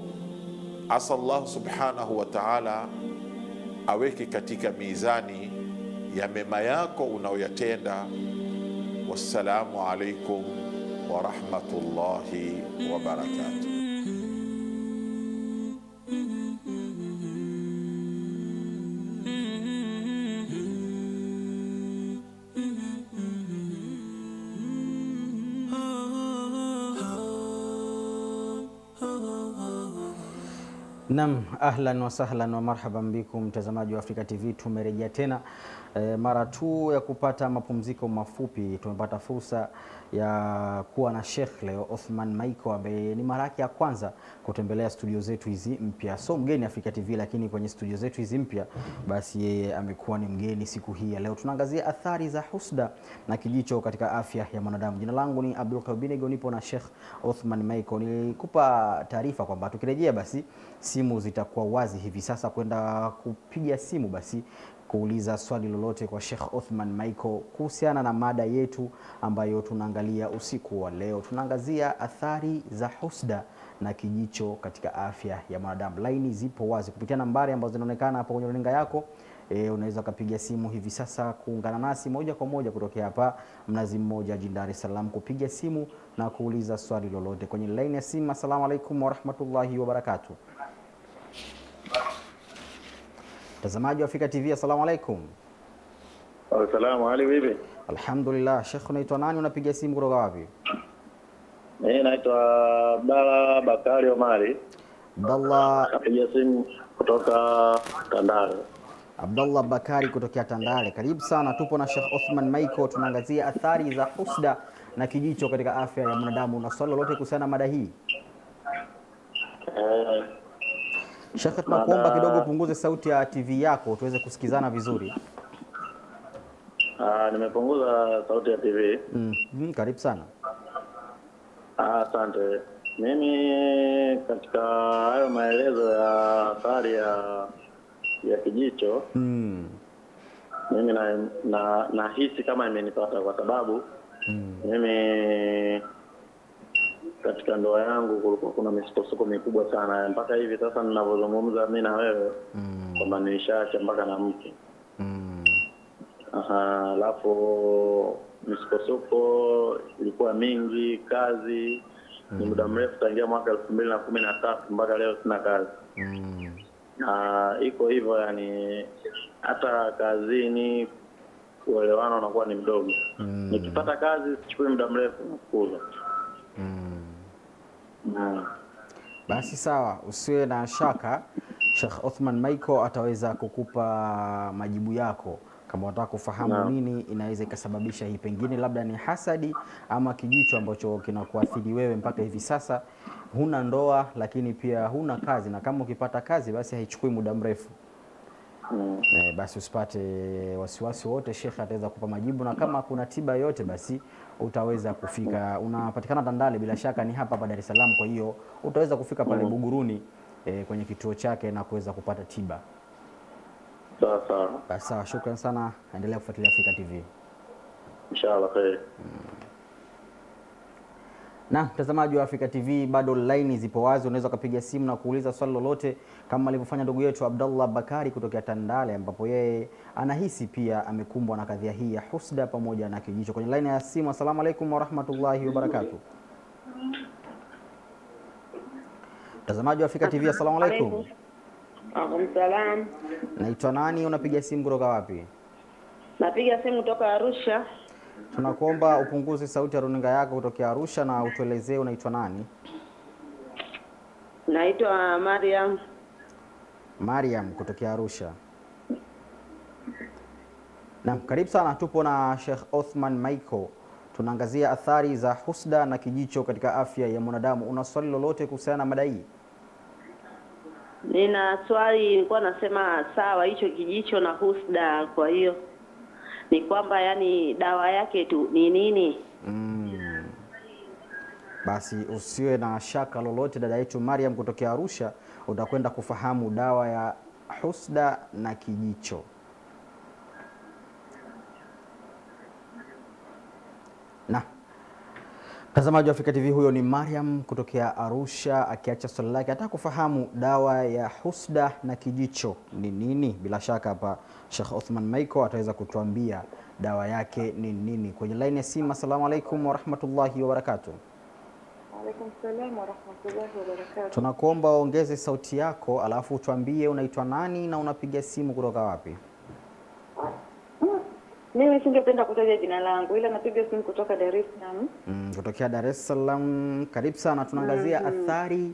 Asa Allah subhanahu wa ta'ala aweke katika mizani ya mema yako unaoyatenda. Wassalamu alaikum wa rahmatullahi Nam, ahlan wa sahlan wa marhaban bikum mtazamaji wa Afrika TV, tumerejea tena e, mara tu ya kupata mapumziko mafupi. Tumepata fursa ya kuwa na Sheikh leo Othman Maiko ambaye ni mara yake ya kwanza kutembelea studio zetu hizi mpya, so mgeni Afrika TV, lakini kwenye studio zetu hizi mpya, basi yeye amekuwa ni mgeni siku hii ya leo. Tunaangazia athari za husda na kijicho katika afya ya mwanadamu. Jina langu ni Abdul Kabinego, nipo na Sheikh Othman Maiko. Nilikupa taarifa kwamba tukirejea basi simu zitakuwa wazi hivi sasa kwenda kupiga simu basi kuuliza swali lolote kwa Sheikh Othman Michael kuhusiana na mada yetu ambayo tunaangalia usiku wa leo. Tunaangazia athari za husda na kijicho katika afya ya mwanadamu. Laini zipo wazi kupitia nambari ambazo zinaonekana hapo kwenye runinga yako. E, unaweza ukapiga simu hivi sasa kuungana nasi moja kwa moja kutokea hapa Mnazi Mmoja jijini Dar es Salaam, kupiga simu na kuuliza swali lolote kwenye laini ya simu. Assalamu alaikum warahmatullahi wabarakatuh. Mtazamaji wa Fika TV, asalamu alaikum. Asalamu hali vipi? Alhamdulillah. Sheikh, unaitwa nani? Unapiga simu kutoka wapi? Mimi naitwa Abdalla Bakari Omari, Abdallah napiga simu kutoka Tandale. Abdallah Bakari kutokea Tandale. Karibu sana, tupo na Sheikh Othman Maiko, tunaangazia athari za husda na kijicho katika afya ya mwanadamu. Na swali lolote kuhusiana na mada hii? Eh, Sheikh, tunakuomba kidogo upunguze sauti ya TV yako tuweze kusikizana vizuri. ah, nimepunguza sauti ya TV. Mm, mm, karibu sana. Ah, Asante. Mimi katika hayo maelezo ya athari ya ya kijicho Mm, mimi na, na nahisi kama imenipata kwa sababu mm, mimi katika ndoa yangu kulikuwa kuna misukosuko mikubwa sana. Mpaka hivi sasa ninavyozungumza mi na wewe mm, kwamba nilishaacha mpaka na mke. Mm, alafu misukosuko ilikuwa mingi kazi. Mm. ni muda mrefu tangia mwaka elfu mbili na kumi na tatu mpaka leo sina kazi. Mm, na iko hivyo yani hata kazini uelewano unakuwa ni mdogo. Mm. nikipata kazi sichukui muda mrefu nakuza mm. Mm. Basi sawa, usiwe na shaka. Sheikh Othman Maiko ataweza kukupa majibu yako kama unataka kufahamu no. nini inaweza ikasababisha hii, pengine labda ni hasadi ama kijicho ambacho kinakuathiri wewe mpaka hivi sasa. Huna ndoa lakini pia huna kazi, na kama ukipata kazi basi haichukui muda mrefu. Mm. E, basi usipate wasiwasi wote, Sheikh ataweza kupa majibu, na kama kuna tiba yote basi utaweza kufika. Unapatikana Tandale, bila shaka ni hapa hapa Dar es Salaam, kwa hiyo utaweza kufika pale Buguruni e, kwenye kituo chake na kuweza kupata tiba. sawa sawa shukran sana, endelea kufuatilia fika TV. inshallah kheri Na mtazamaji wa afrika TV, bado laini zipo wazi, unaweza ukapiga simu na kuuliza swali lolote kama alivyofanya ndugu yetu Abdallah Bakari kutokea Tandale, ambapo yeye anahisi pia amekumbwa na kadhia hii ya husda pamoja na kijicho. Kwenye laini ya simu, assalamu alaikum warahmatullahi wabarakatuh. Mtazamaji wa Africa TV, assalamu alaikum. Naitwa nani? Unapiga simu kutoka wapi? Napiga simu kutoka Arusha. Tunakuomba upunguze sauti ya runinga yako kutokea Arusha na utuelezee unaitwa nani? Naitwa Mariam. Mariam kutokea Arusha. Naam, karibu sana. Tupo na Sheikh Othman Michael, tunaangazia athari za husda na kijicho katika afya ya mwanadamu. Una swali lolote kuhusiana na mada hii? Nina swali, nilikuwa nasema sawa, hicho kijicho na husda. Kwa hiyo ni kwamba yani dawa yake tu ni nini? Mm. Basi usiwe na shaka lolote, dada yetu Mariam kutokea Arusha, utakwenda kufahamu dawa ya husda na kijicho. Na mtazamaji wa Afrika TV, huyo ni Mariam kutokea Arusha akiacha swali lake, hata kufahamu dawa ya husda na kijicho ni nini. Bila shaka hapa Sheikh Othman Maiko ataweza kutuambia dawa yake ni nini. Kwenye laini ya simu, assalamu alaikum warahmatullahi wabarakatuh. Waalaikum salam warahmatullahi wabarakatuh. Tunakuomba ongeze sauti yako, alafu utuambie unaitwa nani na unapiga simu kutoka wapi? Mimi singependa kutaja jina langu ila napiga simu kutoka Dar es Salaam. Mm, kutokea Dar es Salaam. Karibu sana, tunaangazia mm -hmm. athari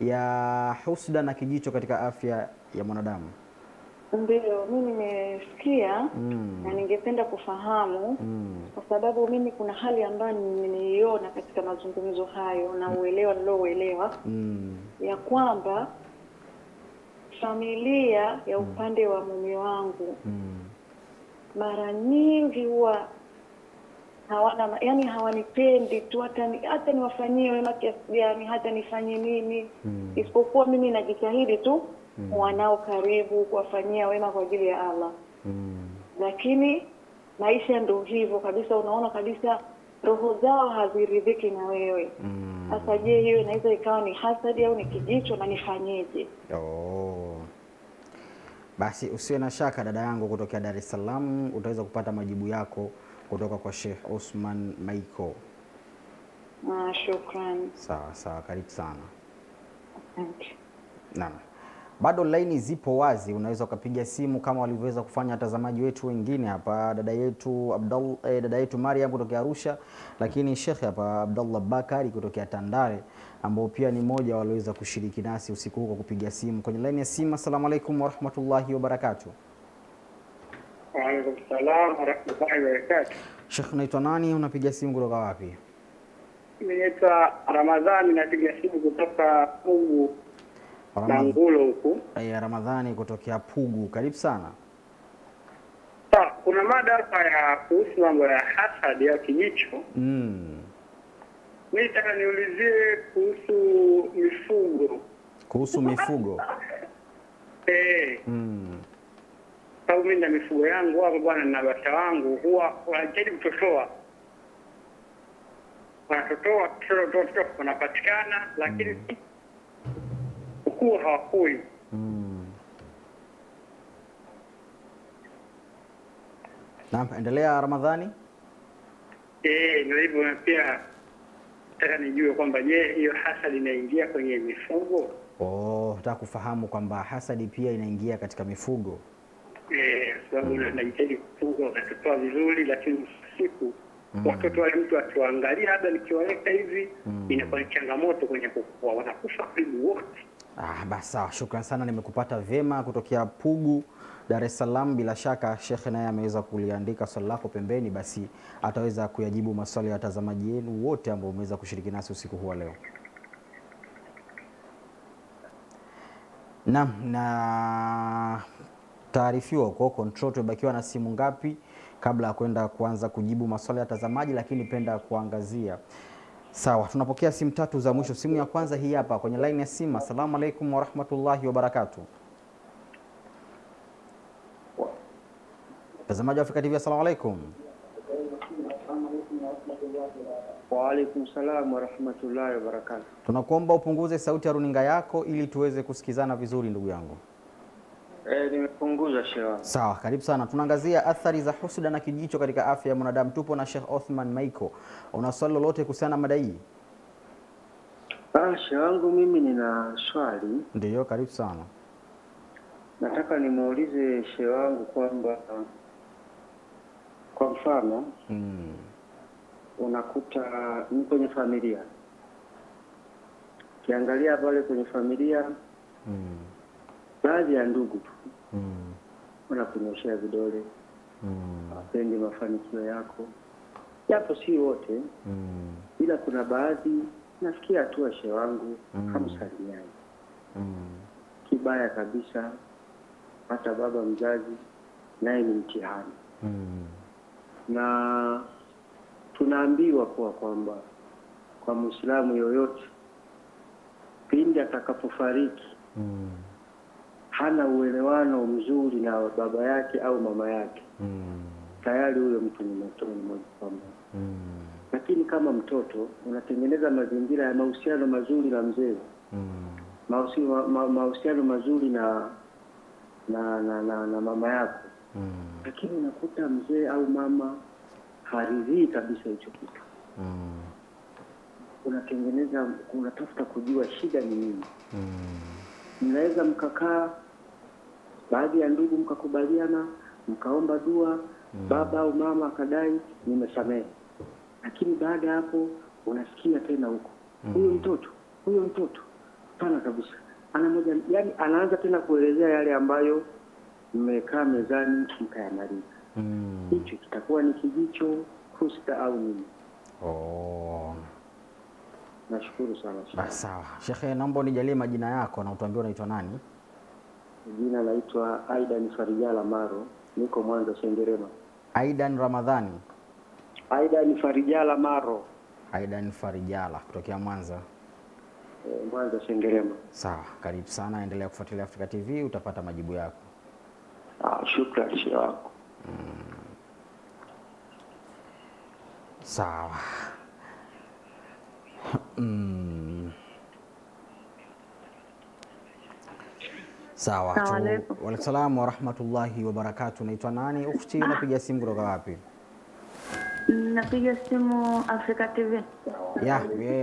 ya husda na kijicho katika afya ya mwanadamu. Ndio, mimi nimesikia Mm. na ningependa kufahamu Mm. kwa sababu mimi kuna hali ambayo nimeiona katika mazungumzo hayo na uelewa nilouelewa Mm. ya kwamba familia ya upande wa mume wangu Mm. mara nyingi huwa hawana yani hawanipendi tu hata ni, hata niwafanyie wema kiasi gani hata nifanye nini Mm. isipokuwa mimi najitahidi tu wanao karibu kuwafanyia wema kwa ajili ya Allah Mm. lakini maisha ndo hivyo kabisa unaona kabisa roho zao haziridhiki na wewe Mm. sasa je hiyo inaweza ikawa ni hasadi au ni kijicho na nifanyeje Oh. Basi usiwe na shaka dada yangu kutokea Dar es Salaam, utaweza kupata majibu yako kutoka kwa Sheikh Osman Maiko. ah, shukran Sawa sawa, karibu sana. asante Naam. Bado laini zipo wazi, unaweza ukapiga simu kama walivyoweza kufanya watazamaji wetu wengine hapa, dada yetu Abdul, eh, dada yetu Mariam kutokea Arusha, lakini Sheikh hapa Abdullah Bakari kutokea Tandale, ambao pia ni mmoja walioweza kushiriki nasi usiku huu kwa kupiga simu kwenye laini ya simu. Assalamu alaikum warahmatullahi wabarakatuh. Salam warahmatullahi wabarakatu. Sheikh, unaitwa nani? Unapiga simu kutoka wapi? Mimi naitwa Ramadhani, napiga simu kutoka Pugu Ramadh- huku. ya Ramadhani kutokea Pugu, karibu sana. Sa, kuna mada hapa ya kuhusu mambo ya hasad ya kijicho. Mm. Mi nataka niulizie kuhusu mifugo Kuhusu mifugo. eh, Mm. sababu mimi na mifugo yangu hapo bwana, na bata wangu huwa wanajaribu kutotoa, wanatotoa totoa totoa totoa, wanapatikana lakini kukua hawakui. Mm. Naam, endelea Ramadhani. Eh, ndio hivyo pia nataka nijue kwamba je, hiyo hasad inaingia kwenye mifugo? Oh, nataka kufahamu kwamba hasadi pia inaingia katika mifugo. Eh, sababu mm. najitahidi kufuga watoto vizuri, lakini siku mm. watoto wale mtu akiwaangalia, labda nikiwaweka hivi mm. inakuwa ni changamoto kwenye kukua, wanakufa karibu wote. Ah, basi sawa, shukran sana, nimekupata vyema kutokea Pugu, Dar es Salaam. Bila shaka shekhe naye ameweza kuliandika swali lako pembeni, basi ataweza kuyajibu maswali ya watazamaji wenu wote ambao umeweza kushiriki nasi usiku huu wa leo. Naam, na taarifiwa huko control tumebakiwa na simu ngapi kabla ya kwenda kuanza kujibu maswali ya watazamaji, lakini penda kuangazia Sawa, tunapokea simu tatu za mwisho. Simu ya kwanza hii hapa kwenye line ya simu. Assalamu alaikum warahmatullahi wabarakatuh. Mtazamaji wa Afrika TV, assalamu alaikum. Waalaikum salam warahmatullahi wabarakatu. Tunakuomba upunguze sauti ya runinga yako ili tuweze kusikizana vizuri, ndugu yangu. E, nimepunguza. Sawa, karibu sana. Tunaangazia athari za husuda na kijicho katika afya ya mwanadamu. Tupo na Sheikh Othman Michael. Una swali lolote kuhusiana na mada hii? Ah, shehe wangu mimi nina swali, Ndiyo, karibu sana. nataka nimuulize Sheikh wangu kwamba Kwa mfano Mm. unakuta ni kwenye familia, ukiangalia pale kwenye familia, Mm. Baadhi ya ndugu tu Mm. wanakunyoshea vidole, Mm. wapende mafanikio yako, japo si wote, Mm. ila kuna baadhi nafikia hatua shehe wangu Mm. hamsalimiani. Mm. Kibaya kabisa, hata baba mzazi naye ni mtihani, Mm. na tunaambiwa kuwa kwamba kwa Muislamu yoyote pindi atakapofariki Mm. Hana uelewano mzuri na baba yake au mama yake, Mm. tayari huyo mtu ni motoni moja kwa moja. Mm. Lakini kama mtoto unatengeneza mazingira ya mahusiano mazuri na mzee, Mm. mahusiano ma- mazuri na na na, na, na mama yako, Mm. lakini unakuta mzee au mama haridhii kabisa hicho kitu, Mm. unatengeneza unatafuta kujua shida ni nini. Mm. mnaweza mkakaa, baadhi ya ndugu mkakubaliana, mkaomba dua, mm. baba au mama akadai nimesamehe, lakini baada ya hapo unasikia tena huko huyo mtoto huyo mtoto pana kabisa ana moja, yani anaanza tena kuelezea yale ambayo mmekaa mezani mkayamaliza. Mm. Hicho kitakuwa ni kijicho, kusta au nini? Oh. Nashukuru sana sana. sawa. Shekhe, naomba unijalie majina yako na utuambie unaitwa nani? Jina naitwa Aidan Farijala Maro, niko Mwanza Sengerema. Aidan Ramadhani. Aidan Farijala Maro, Aidan Farijala kutokea Mwanza. E, Mwanza Sengerema. Sawa, karibu sana, endelea kufuatilia afrika TV utapata majibu yako. Ah, shukrani shia wako. Sawa. Mm. Sawa. Wa Assalamu alaikum. Waalaikum salaam wa rahmatullahi wa barakatuh. Naitwa nani? Ukhti, unapiga simu kutoka wapi? Napiga simu afrika TV. Ya,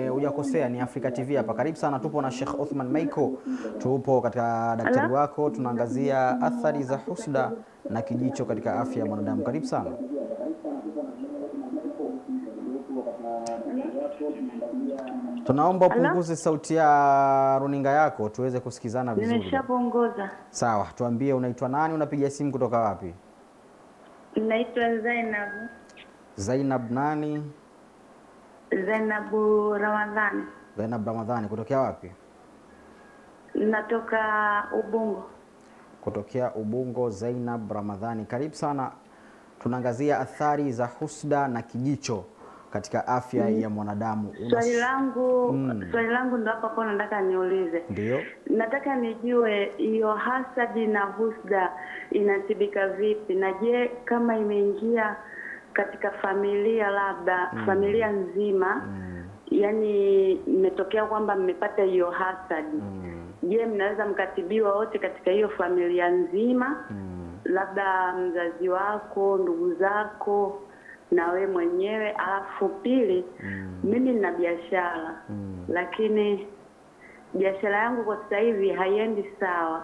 hujakosea ni afrika TV hapa. Karibu sana, tupo na Sheikh Othman Maiko. Tupo katika daktari wako, tunaangazia athari za husda na kijicho katika afya ya mwanadamu. Karibu sana. Tunaomba upunguze sauti ya runinga yako tuweze kusikizana vizuri. Nimeshapunguza. Sawa, tuambie unaitwa nani, unapiga simu kutoka wapi? Naitwa Zainab. Zainab nani? Zainabu Ramadhani. Zainab Ramadhani kutokea wapi? Natoka Ubungo. Kutokea Ubungo. Zainab Ramadhani, karibu sana. Tunaangazia athari za husda na kijicho katika afya mm. ya mwanadamu. Una- Swali langu Mm. swali langu ndo hapa kwa nataka niulize. Ndio. Nataka nijue hiyo hasadi na husda inatibika vipi, na je, kama imeingia katika familia labda mm. familia nzima mm. yani imetokea kwamba mmepata hiyo hasadi mm. je, mnaweza mkatibiwa wote katika hiyo familia nzima mm. labda mzazi wako, ndugu zako na we mwenyewe. Alafu pili, mm. mimi nina biashara mm. lakini biashara yangu kwa sasa hivi haiendi sawa.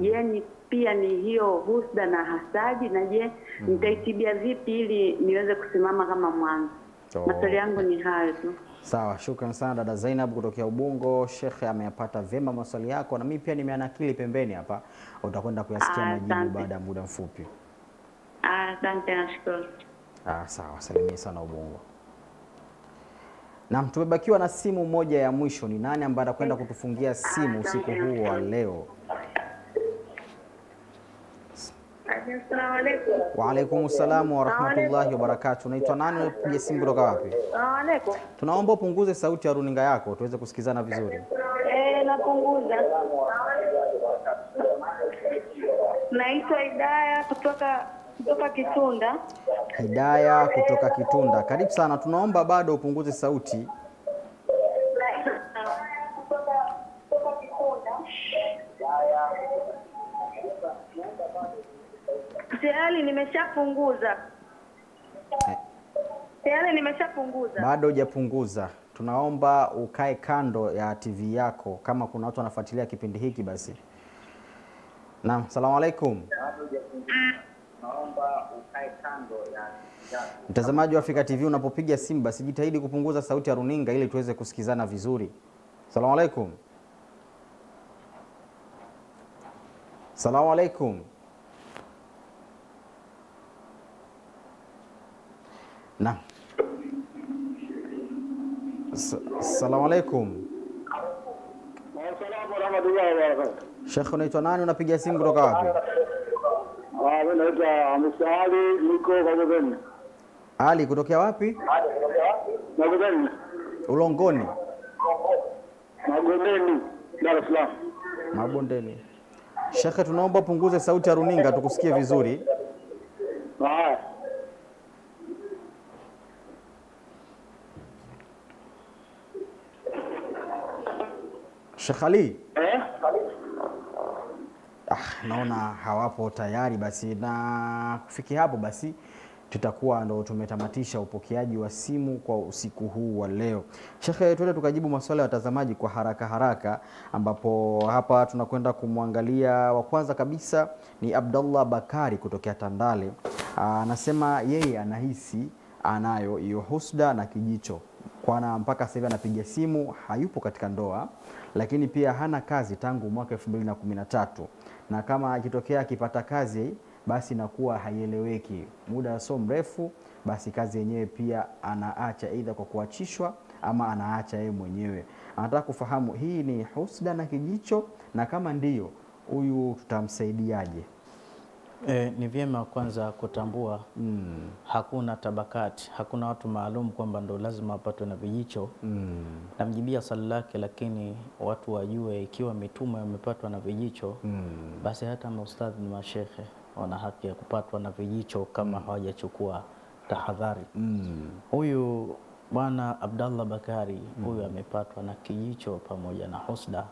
Je, ni pia ni hiyo husda na hasaji, na je mm. nitaitibia vipi ili niweze kusimama kama mwanzo? Oh. Maswali yangu ni hayo tu. Sawa, shukran sana dada Zainab kutokea Ubungo. Shekhe ameyapata vyema maswali yako, na mimi pia nimeanakili pembeni hapa, utakwenda kuyasikia majibu baada ya muda mfupi. Ah, Asante, nashukuru. Ah, sawa, salimia sana Ubungo. Naam, tumebakiwa na simu moja ya mwisho. Ni nani ambaye anakwenda kutufungia simu usiku huu wa leo? Waalaikum salam wa rahmatullahi wa. Unaitwa nani? Unapiga simu kutoka wapi? Tunaomba upunguze sauti ya runinga yako tuweze kusikizana vizuri. Eh, napunguza. Naitwa Idaya kutoka kutoka Kitunda. Hidaya kutoka Kitunda, karibu sana. Tunaomba bado upunguze sauti. Tayari nimeshapunguza. Tayari nimeshapunguza. Bado hujapunguza. Tunaomba ukae kando ya TV yako, kama kuna watu wanafuatilia kipindi hiki basi. Naam, salamu alaikum. Mtazamaji wa Afrika TV, unapopiga simu basi jitahidi kupunguza sauti ya runinga ili tuweze kusikizana vizuri. Salamu alaikum. Salamu alaikum. Naam. Salamu alaikum. Asalamu warahmatullahi wabarakatuh. Unaitwa nani? Unapiga simu kutoka wapi? Mimi naitwa niko Magogeni. Ali, kutokea wapi? Magogeni. Ulongoni, Magondeni, Dar es Salaam. Mabondeni. Shekhe, tunaomba upunguze sauti ya runinga tukusikie vizuri. Haya. Ali, eh? Ah, naona hawapo tayari basi, na kufikia hapo basi tutakuwa ndo tumetamatisha upokeaji wa simu kwa usiku huu wa leo. Shekhe, tuende tukajibu maswali ya watazamaji kwa haraka haraka, ambapo hapa tunakwenda kumwangalia wa kwanza kabisa ni Abdallah Bakari kutokea Tandale. Ah, Anasema yeye anahisi anayo hiyo husda na kijicho kwana mpaka sasa hivi anapiga simu, hayupo katika ndoa, lakini pia hana kazi tangu mwaka 2013 na kama akitokea akipata kazi basi inakuwa haieleweki, muda so mrefu, basi kazi yenyewe pia anaacha, aidha kwa kuachishwa ama anaacha yeye mwenyewe. Anataka kufahamu hii ni husda na kijicho, na kama ndiyo, huyu tutamsaidiaje? E, ni vyema kwanza kutambua Mm, hakuna tabakati, hakuna watu maalum kwamba ndo lazima wapatwe na vijicho. mm, Namjibia swali lake, lakini watu wajue ikiwa mitume wamepatwa na vijicho mm, basi hata maustadhi na mashekhe wana haki ya kupatwa na vijicho kama mm. hawajachukua tahadhari. mm, Huyu bwana Abdallah Bakari huyu amepatwa na kijicho pamoja na husda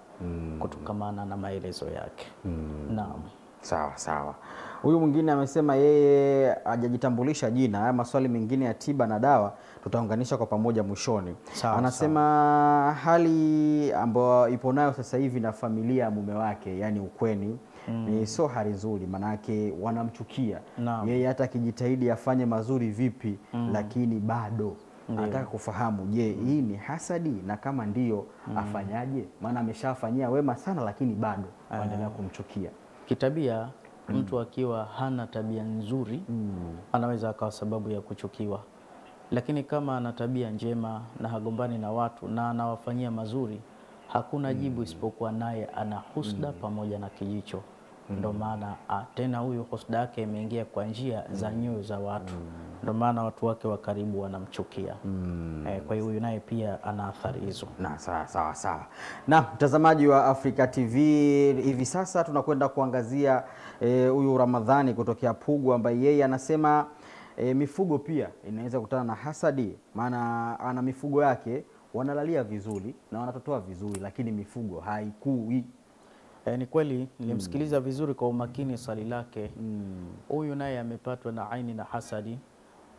kutokamana na maelezo yake. mm. Naam. Sawa sawa. Huyu mwingine amesema yeye hajajitambulisha jina. Haya maswali mengine ya tiba na dawa tutaunganisha kwa pamoja mwishoni. Sawa, Anasema hali ambayo ipo nayo sasa hivi na familia ya mume wake, yani ukweni ni sio hali nzuri, manake wanamchukia Naam. yeye, hata akijitahidi afanye mazuri vipi, mm. lakini bado anataka kufahamu, je, hii ni hasadi na kama ndiyo afanyaje? Maana ameshafanyia wema sana, lakini bado waendelea kumchukia. Kitabia mtu akiwa hana tabia nzuri mm. anaweza akawa sababu ya kuchukiwa, lakini kama ana tabia njema na hagombani na watu na anawafanyia mazuri, hakuna jibu isipokuwa naye ana husda mm. pamoja na kijicho. Ndo maana tena huyu husda yake imeingia kwa njia za nyoyo za watu, ndo maana watu wake wa karibu wanamchukia. mm. Eh, kwa hiyo huyu naye pia ana athari hizo. Na sawa sawa sawa. Na mtazamaji wa Africa TV, hivi sasa tunakwenda kuangazia eh, e, Ramadhani kutokea Pugu ambaye yeye anasema e, mifugo pia inaweza kutana na hasadi, maana ana mifugo yake wanalalia vizuri na wanatotoa vizuri, lakini mifugo haikui. E, ni kweli nilimsikiliza vizuri kwa umakini swali lake. Huyu mm. naye amepatwa na aini na hasadi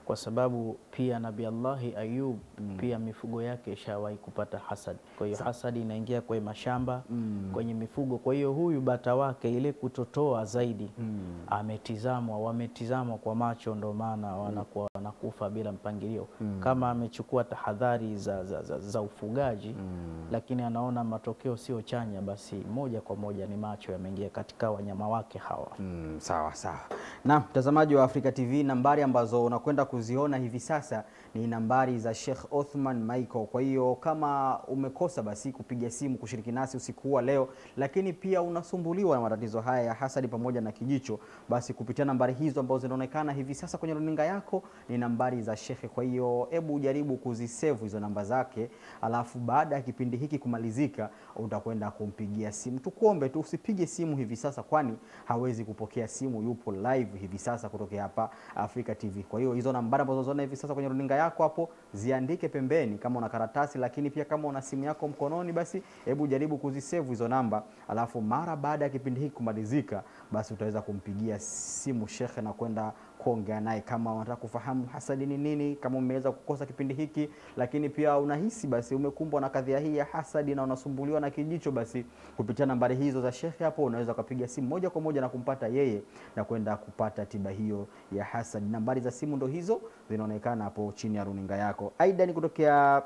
kwa sababu pia Nabii Allahi Ayub mm. pia mifugo yake ishawahi kupata hasad. Kwa hiyo hasadi inaingia kwenye mashamba, mm. kwenye mifugo. Kwa hiyo huyu bata wake ile kutotoa zaidi mm. ametizamwa, wametizamwa kwa macho, ndo maana wanakuwa wanakufa bila mpangilio. mm. Kama amechukua tahadhari za, za, za, za ufugaji mm. lakini anaona matokeo sio chanya, basi moja kwa moja ni macho yameingia katika wanyama wake hawa. Mm, sawa sawa. Na mtazamaji wa Afrika TV, nambari ambazo unakwenda kuziona hivi sasa ni nambari za Sheikh Othman Michael. Kwa hiyo kama umekosa basi kupiga simu kushiriki nasi usiku wa leo, lakini pia unasumbuliwa na matatizo haya ya hasadi pamoja na kijicho, basi kupitia nambari hizo ambazo zinaonekana hivi sasa kwenye runinga yako ni nambari za Sheikh. Kwa hiyo hebu jaribu kuzisevu hizo namba zake, alafu baada ya kipindi hiki kumalizika utakwenda kumpigia simu. Tukuombe tu usipige simu hivi sasa, kwani hawezi kupokea simu, yupo live hivi sasa kutokea hapa Afrika TV. Kwa hiyo hizo nambari ambazo unaziona hivi sasa kwenye runinga yako hapo, ziandike pembeni kama una karatasi, lakini pia kama una simu yako mkononi, basi hebu jaribu kuzisevu hizo namba, alafu mara baada ya kipindi hiki kumalizika, basi utaweza kumpigia simu shekhe na kwenda kuongea naye kama unataka kufahamu hasadi ni nini, kama umeweza kukosa kipindi hiki, lakini pia unahisi basi umekumbwa na kadhia hii ya hasadi na unasumbuliwa na kijicho, basi kupitia nambari hizo za shekhe hapo unaweza ukapiga simu moja kwa moja na kumpata yeye na kwenda kupata tiba hiyo ya hasadi. Nambari za simu ndo hizo zinaonekana hapo chini ya runinga yako. Aida ni kutokea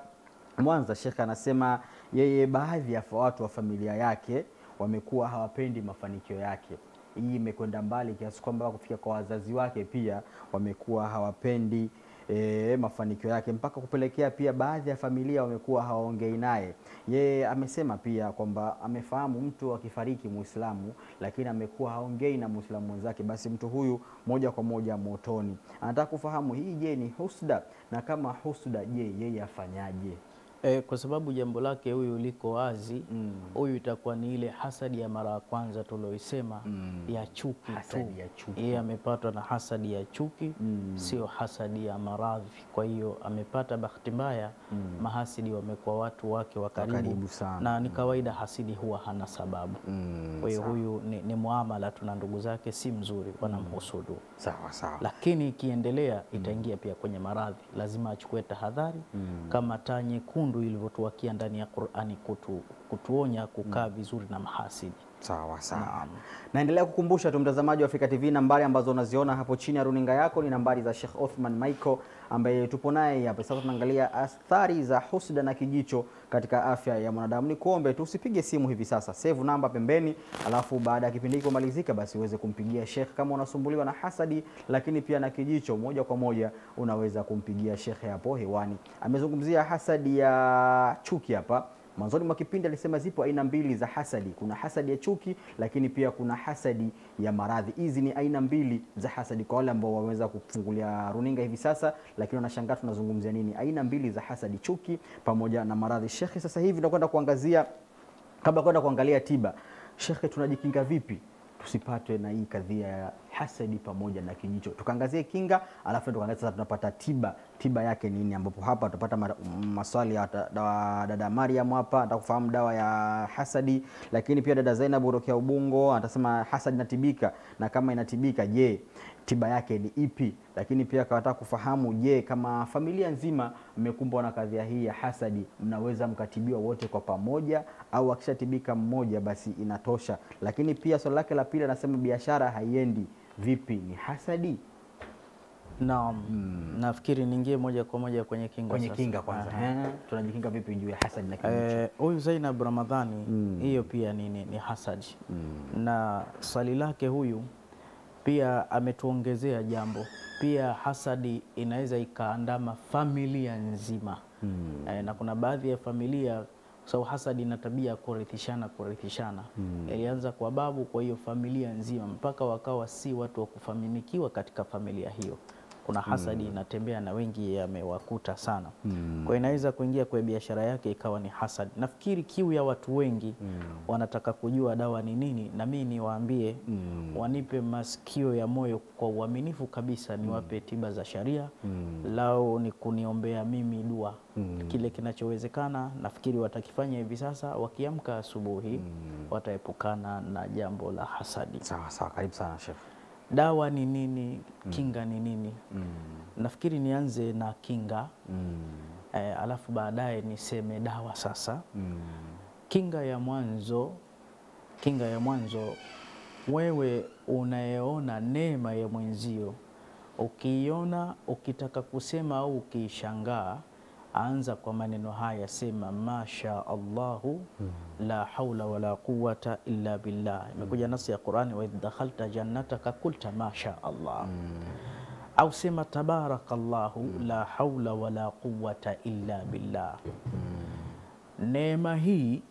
Mwanza, shekhe anasema yeye baadhi ya watu wa familia yake wamekuwa hawapendi mafanikio yake. Hii imekwenda mbali kiasi kwamba kufika kwa wazazi wake pia wamekuwa hawapendi e, mafanikio yake mpaka kupelekea pia baadhi ya familia wamekuwa hawaongei naye. Yeye amesema pia kwamba amefahamu mtu akifariki Muislamu, lakini amekuwa haongei na Muislamu mwenzake, basi mtu huyu moja kwa moja motoni. Anataka kufahamu hii, je, ni husda? Na kama husda, je, yeye afanyaje? E, kwa sababu jambo lake huyu liko wazi huyu mm. itakuwa ni ile hasadi ya mara ya kwanza tulioisema ya chuki tu. ya chuki. Yeye amepatwa na hasadi ya chuki mm. sio hasadi ya maradhi. Kwa hiyo amepata bahati mbaya, mm. mahasidi wamekuwa watu wake wa karibu, sana. na ni kawaida hasidi huwa hana sababu. mm. Kwa hiyo huyu ni, ni muamala tu na ndugu zake si mzuri, wanamhusudu Sawa sawa. lakini ikiendelea itaingia pia kwenye maradhi. Lazima achukue tahadhari mm. kama taa nyekundu ilivyotuwakia ndani ya Qur'ani kutu, kutuonya kukaa vizuri na mahasidi. Sawa sawa. Naendelea kukumbusha tu mtazamaji wa Afrika TV, nambari ambazo unaziona hapo chini ya runinga yako ni nambari za Sheikh Othman Michael ambaye tupo naye hapa sasa. Tunaangalia athari za husda na kijicho katika afya ya mwanadamu. Ni kuombe tu usipige simu hivi sasa, save namba pembeni, alafu baada ya kipindi hiki kumalizika, basi uweze kumpigia Sheikh kama unasumbuliwa na hasadi, lakini pia na kijicho, moja kwa moja unaweza kumpigia Sheikh hapo hewani. Amezungumzia hasadi ya chuki hapa Mwanzoni mwa kipindi alisema zipo aina mbili za hasadi. Kuna hasadi ya chuki, lakini pia kuna hasadi ya maradhi. Hizi ni aina mbili za hasadi kwa wale ambao waweza kufungulia runinga hivi sasa, lakini wanashangaa tunazungumzia nini? Aina mbili za hasadi, chuki pamoja na maradhi. Shekhe, sasa hivi tunakwenda kuangazia, kabla kwenda kuangalia tiba, shekhe, tunajikinga vipi tusipatwe na hii kadhia ya hasadi pamoja na kijicho. Tukaangazie kinga, alafu tukaangalia sasa tunapata tiba, tiba yake nini, ambapo hapa tutapata maswali ya dada Mariam hapa atakufahamu dawa ya hasadi, lakini pia dada Zainab kutokea Ubungo anasema hasadi inatibika, na kama inatibika, je, tiba yake ni ipi? Lakini pia akataka kufahamu, je, kama familia nzima mmekumbwa na kadhia hii ya hasadi, mnaweza mkatibiwa wote kwa pamoja au akishatibika mmoja basi inatosha? Lakini pia swali lake la pili anasema biashara haiendi vipi, ni hasadi? Naam, nafikiri niingie moja kwa moja kwenye kinga Kwenye sasa. kinga kwanza, Aha. eh, tunajikinga vipi juu ya hasadi na? Eh, huyu Zainab Ramadhani hiyo pia ni, ni, ni hasadi na swali lake huyu pia ametuongezea jambo. Pia, hasadi inaweza ikaandama familia nzima. Eh, na kuna baadhi ya familia sau so, hasadi ina tabia ya kurithishana kurithishana, ilianza kwa babu, kwa hiyo familia nzima mpaka wakawa si watu wa kufaminikiwa katika familia hiyo. Kuna hasadi mm. inatembea na wengi yamewakuta sana. mm. Kwa inaweza kuingia kwenye biashara yake ikawa ni hasadi. Nafikiri kiu ya watu wengi mm. wanataka kujua dawa ni nini, na mimi niwaambie mm. wanipe masikio ya moyo kwa uaminifu kabisa, niwape tiba za sharia. mm. Lao ni kuniombea mimi dua, mm. kile kinachowezekana nafikiri watakifanya hivi sasa. Wakiamka asubuhi mm. wataepukana na jambo la hasadi. Sawa sawa, karibu sana Sheikh. Dawa ni nini? Kinga ni nini? mm. Nafikiri nianze na kinga mm. E, alafu baadaye niseme dawa. Sasa mm. kinga ya mwanzo, kinga ya mwanzo, wewe unayeona neema ya mwenzio, ukiiona ukitaka kusema au ukiishangaa, anza kwa maneno haya, sema masha Allahu la haula wala quwata illa billah. Imekuja nasi ya Qurani, wa idh dakhalta jannataka kulta masha Allah au sema tabarakallahu la haula wala quwata illa billah. Neema hii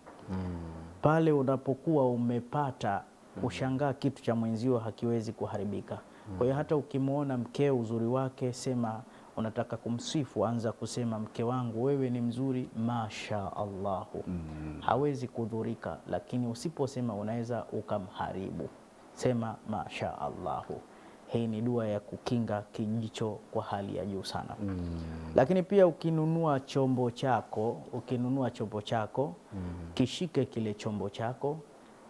pale unapokuwa umepata kushangaa kitu cha mwenzio hakiwezi kuharibika. Kwa hiyo hata ukimwona mkeo uzuri wake, sema unataka kumsifu, anza kusema mke wangu wewe ni mzuri, masha Allahu. mm. Hawezi kudhurika, lakini usiposema unaweza ukamharibu. Sema masha Allahu. Hii ni dua ya kukinga kijicho kwa hali ya juu sana. mm. Lakini pia ukinunua chombo chako, ukinunua chombo chako mm. kishike kile chombo chako,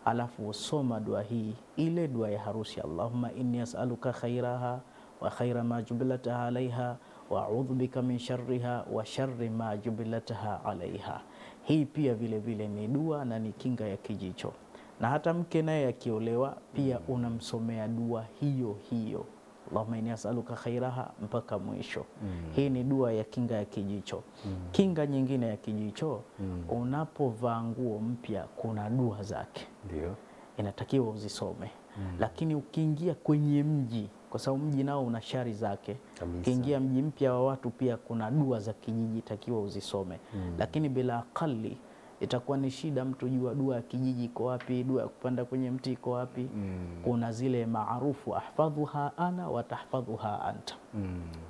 alafu usoma dua hii, ile dua ya harusi, Allahumma inni as'aluka khairaha wa khaira ma jubilataha alaiha wa audhu bika min sharriha wa sharri ma jubilataha alaiha. Hii pia vile vile ni dua na ni kinga ya kijicho, na hata mke naye akiolewa pia unamsomea dua hiyo hiyo Allahumma inni as'aluka khairaha mpaka mwisho. mm. Hii ni dua ya kinga ya kijicho. mm. Kinga nyingine ya kijicho, mm. unapovaa nguo mpya kuna dua zake Ndio. inatakiwa uzisome mm. lakini ukiingia kwenye mji, kwa sababu mji nao una shari zake, ukiingia mji mpya wa watu pia kuna dua za kijiji takiwa uzisome mm. lakini bila akali itakuwa ni shida mtu jua dua ya kijiji iko wapi, dua ya kupanda kwenye mti iko wapi. mm. Kuna zile maarufu ahfadhuha ana wa tahfadhuha anta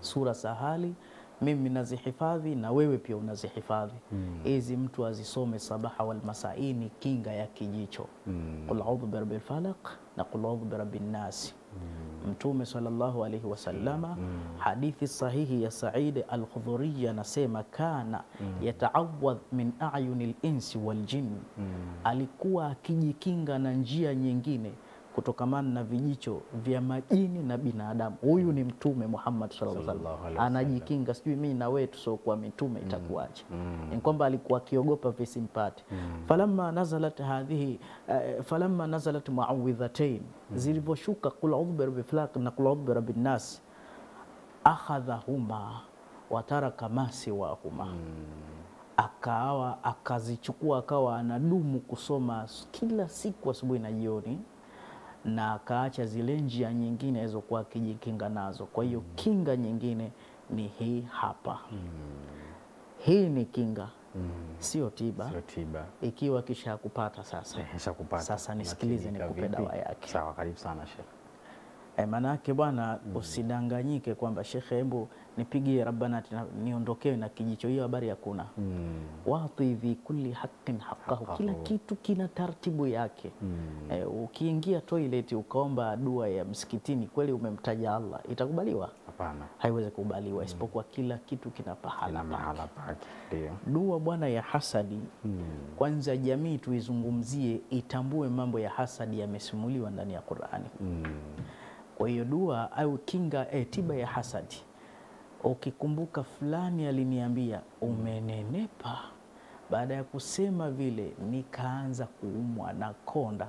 sura sahali mimi nazihifadhi na wewe pia unazihifadhi hizi mm. mtu azisome sabaha wal masai ni kinga ya kijicho mm. qul audhu birabbil falaq na qul audhu birabbin nasi mtume sallallahu alaihi wasallama hadithi sahihi ya Said al-Khudhuri anasema kana yataawadh min ayuni linsi waljin alikuwa akijikinga na njia nyingine kutokamana na vijicho vya majini na binadamu. Huyu ni Mtume Muhammad sallallahu alaihi wasallam. Anajikinga, sijui mimi na wewe tusiokuwa mitume itakuwaje? Ni kwamba alikuwa akiogopa visimpate. falamma nazalat hadhihi uh, falamma nazalat muawidhatain, zilivyoshuka qul a'udhu birabbil falaq na qul a'udhu birabbin nas, akhadhahuma wataraka masiwahuma. Ma siwahuma akawa akazichukua akawa anadumu kusoma kila siku asubuhi na jioni, na akaacha zile njia nyingine alizokuwa akijikinga nazo. Kwa hiyo kinga nyingine ni hii hapa. Hii ni kinga, sio tiba. Sio tiba. Ikiwa kisha kupata sasa, Eh, nishakupata. Sasa nisikilize nikupe dawa yake. Sawa, karibu sana Sheikh. E, maanake bwana, mm. usidanganyike kwamba shekhe, hebu nipigie rabbana niondokewe na kijicho. Hiyo habari hakuna. mm. wati dhi kulli haqqin haqqahu, kila kitu kina taratibu yake. mm. E, ukiingia toilet ukaomba dua ya msikitini, kweli umemtaja Allah, itakubaliwa? Hapana. Haiwezi kubaliwa, isipokuwa kila kitu kina pahala pake. Dua bwana ya hasadi, mm. kwanza jamii tuizungumzie, itambue mambo ya hasadi yamesimuliwa ndani ya Qur'ani. Kwa hiyo dua au kinga eh, tiba ya hasadi, ukikumbuka fulani aliniambia umenenepa, baada ya kusema vile nikaanza kuumwa na konda,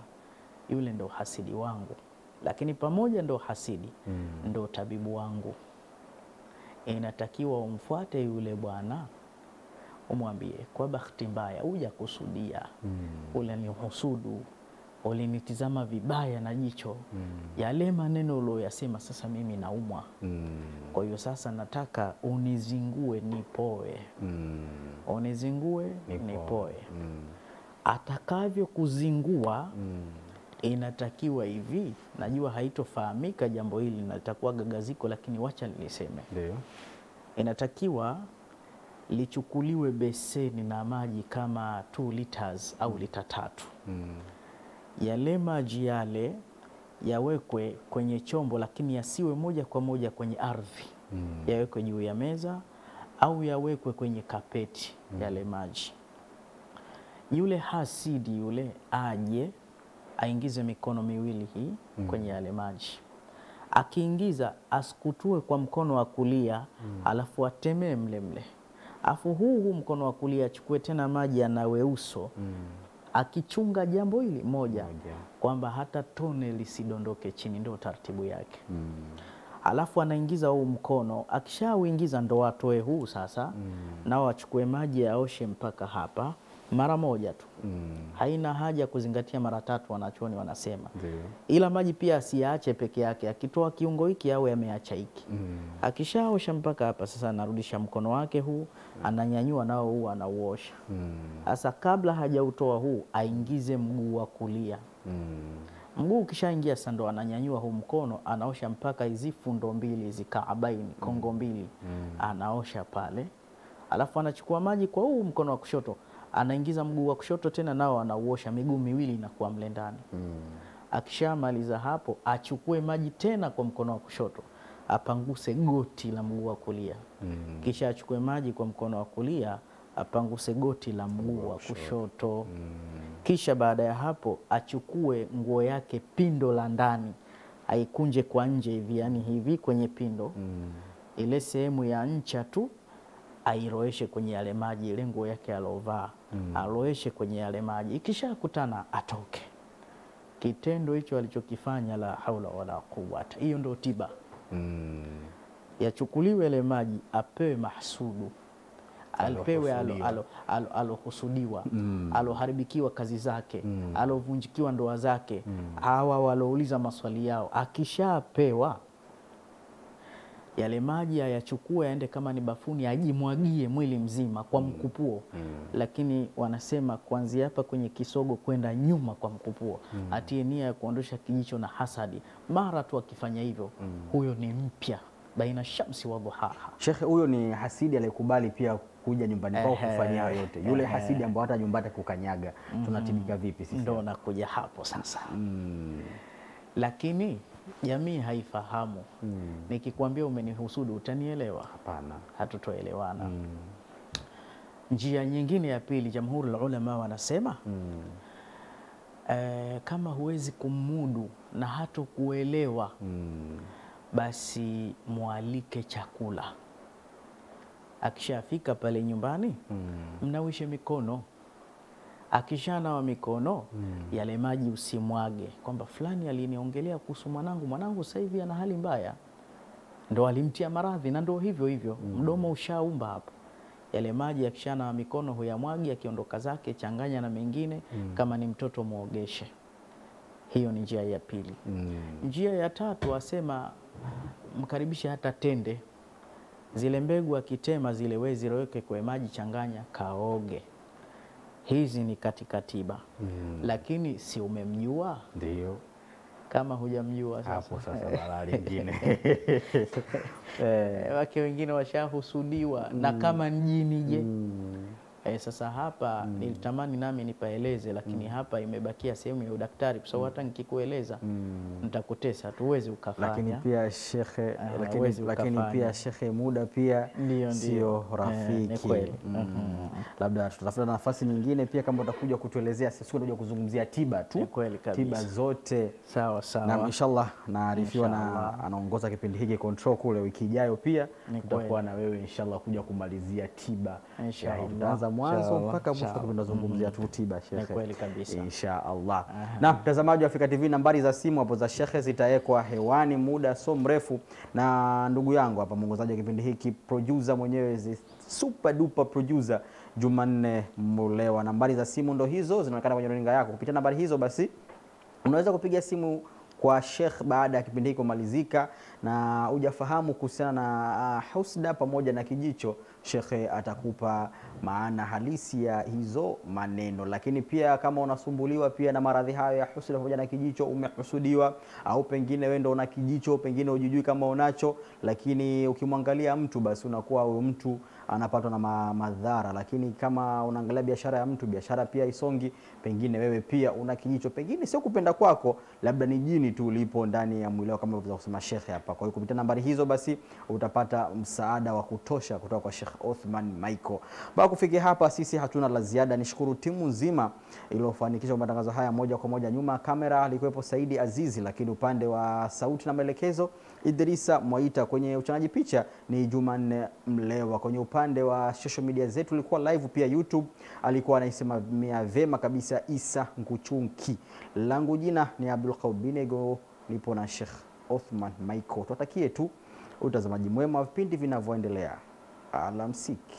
yule ndo hasidi wangu, lakini pamoja ndo hasidi mm. ndo tabibu wangu. Inatakiwa umfuate yule bwana umwambie, kwa bahati mbaya hujakusudia. Ule ni husudu, ulinitizama vibaya na jicho, mm. yale maneno ulioyasema, sasa mimi naumwa. mm. Kwa hiyo sasa nataka unizingue nipoe, mm. unizingue nipoe. nipoe. Mm. atakavyokuzingua inatakiwa hivi, najua haitofahamika jambo hili na litakuwa gagaziko, lakini wacha niliseme Ndio. inatakiwa lichukuliwe beseni na maji kama 2 liters au lita tatu. Yale maji yale yawekwe kwenye chombo, lakini yasiwe moja kwa moja kwenye ardhi, mm. yawekwe juu ya meza au yawekwe kwenye kapeti mm. yale maji. Yule hasidi yule aje aingize mikono miwili hii mm. kwenye yale maji akiingiza asikutue kwa mkono wa kulia mm. alafu atemee mlemle, afu alafu huu huu mkono wa kulia achukue tena maji anawe uso akichunga jambo hili moja, kwamba hata tone lisidondoke chini, ndio taratibu yake. mm. Alafu anaingiza huu mkono, akishauingiza ndo watoe huu sasa, mm. nao achukue maji aoshe mpaka hapa mara moja tu. mm. Haina haja ya kuzingatia mara tatu, wanachuoni wanasema Deo. ila maji pia asiyaache peke yake, akitoa kiungo hiki awe ameacha hiki. mm. Akishaosha mpaka hapa, sasa anarudisha mkono wake huu, ananyanyua nao huu anauosha. Sasa kabla hajautoa huu, aingize mguu wa kulia. mm. Mguu ukishaingia sasa, ndo ananyanyua huu mkono, anaosha mpaka hizi fundo mbili hizi kaabaini, kongo mbili, mm. anaosha pale, alafu anachukua maji kwa huu mkono wa kushoto, anaingiza mguu wa kushoto tena, nao anauosha, miguu miwili inakuwa mle ndani. Akishamaliza hapo, achukue maji tena kwa mkono wa kushoto, apanguse goti la mguu wa kulia, mm. kisha achukue maji kwa mkono wa kulia, apanguse goti la mguu wa kushoto, mm. kisha baada ya hapo achukue nguo yake pindo la ndani aikunje kwa nje hivi, yani hivi kwenye pindo mm. ile sehemu ya ncha tu airoeshe kwenye yale maji, ile nguo yake alovaa mm. aloeshe kwenye yale maji, ikishakutana atoke. Kitendo hicho alichokifanya, la haula wala quwwata. hiyo ndio tiba. Yachukuliwe yale maji, apewe mahsudu. Apewe alohusudiwa alo, alo, alohusudiwa, aloharibikiwa kazi zake. Mm. alovunjikiwa ndoa zake. Mm. awa walouliza maswali yao, akishapewa yale maji ayachukue aende kama ni bafuni ajimwagie mwili mzima kwa mkupuo mm. lakini wanasema kuanzia hapa kwenye kisogo kwenda nyuma kwa mkupuo mm. atie nia ya kuondosha kijicho na hasadi mara tu akifanya hivyo mm. huyo ni mpya baina shamsi wa dhuhaha Shekhe, huyo ni hasidi aliyekubali pia kuja nyumbani kwao kufanya kufanyia yote. Yule ehe. hasidi ambao hata nyumbani kukanyaga, tunatibika vipi sisi? ndo nakuja hapo sasa mm. lakini jamii haifahamu mm. nikikwambia umenihusudu utanielewa Hapana. hatutoelewana mm. njia nyingine ya pili jamhuri la ulama wanasema mm. eh, kama huwezi kumudu na hata kuelewa mm. basi mwalike chakula akishafika pale nyumbani mm. mnawishe mikono akishanawa mikono mm. yale maji usimwage kwamba fulani aliniongelea kuhusu mwanangu mwanangu sasa hivi ana hali mbaya ndo alimtia maradhi na ndo hivyo hivyo mm. mdomo ushaumba hapo yale maji akishanawa mikono huyamwagi akiondoka zake changanya na mengine mm. kama ni mtoto mwogeshe hiyo ni njia ya pili mm. njia ya tatu asema mkaribishe hata tende zile mbegu akitema zile we ziloweke kwa maji changanya kaoge hizi ni katika tiba mm. lakini si umemjua Ndio. kama hujamjua sasa. Hapo sasa (laughs) balaa lingine. Eh, wake wengine washahusudiwa mm. na kama mjini je? Eh, sasa hapa mm. nilitamani nami nipaeleze, lakini mm. hapa imebakia sehemu ya udaktari, kwa sababu hata nikikueleza mm. nitakutesa, tuwezi ukafanya. lakini pia shekhe, lakini, huwezi lakini pia shekhe, muda pia sio Eh, rafiki. ni mm. Mm. Labda tutafuta nafasi nyingine pia, kama utakuja kutuelezea, sisi tunakuja kuzungumzia tiba tu, tiba zote sawa sawa. na inshallah naarifiwa na anaongoza kipindi hiki control kule. Wiki ijayo pia tutakuwa na wewe inshallah kuja kumalizia tiba Inshallah. Mwanzo mpaka mwisho tunazungumzia tu tiba shekhe. kweli kabisa. Inshallah. Na mtazamaji wa Afrika TV, nambari za simu hapo za shekhe zitawekwa hewani muda so mrefu, na ndugu yangu hapa mwongozaji wa kipindi hiki producer mwenyewe super duper producer Jumanne Mulewa. Nambari za simu ndo hizo zinaonekana kwenye runinga yako. Kupitia nambari hizo basi unaweza kupiga simu kwa Sheikh baada ya kipindi hiki kumalizika na hujafahamu kuhusiana na uh, husda pamoja na kijicho, Shekhe atakupa maana halisi ya hizo maneno. Lakini pia kama unasumbuliwa pia na maradhi hayo ya husda pamoja na kijicho, umehusudiwa au pengine wewe ndo una kijicho, pengine ujijui kama unacho, lakini ukimwangalia mtu basi unakuwa huyo mtu anapatwa na ma madhara. Lakini kama unaangalia biashara ya mtu, biashara pia isongi, pengine wewe pia una kijicho, pengine sio kupenda kwako, labda ni jini tu ulipo ndani ya mwili wako, kama vile kusema shekhe hapa. Kwa hiyo kupitia nambari hizo basi utapata msaada wa kutosha kutoka kwa Sheikh Othman Michael. Baada kufikia hapa, sisi hatuna la ziada. Nishukuru timu nzima iliyofanikisha matangazo haya moja kwa moja. Nyuma ya kamera alikuwepo Saidi Azizi, lakini upande wa sauti na maelekezo Idrisa Mwaita, kwenye uchanaji picha ni Jumanne Mlewa, kwenye upande wa social media zetu ulikuwa live pia YouTube, alikuwa anaisimamia vema kabisa Isa Nguchunki. Langu jina ni Abdul Kaubinego, nipo na Sheikh Othman Michael. Tuwatakie tu utazamaji mwema wa vipindi vinavyoendelea. Alamsiki.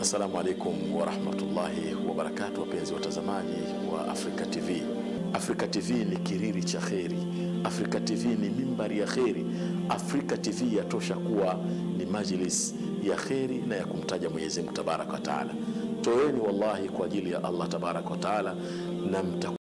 Assalamu alaikum warahmatullahi wabarakatu, wapenzi watazamaji wa Afrika TV. Afrika TV ni kiriri cha kheri. Afrika TV ni mimbari ya kheri. Afrika TV yatosha kuwa ni majlis ya kheri na ya kumtaja Mwenyezi Mungu tabaraka wa taala. Toeni wallahi kwa ajili ya Allah tabaraka wa taala na mta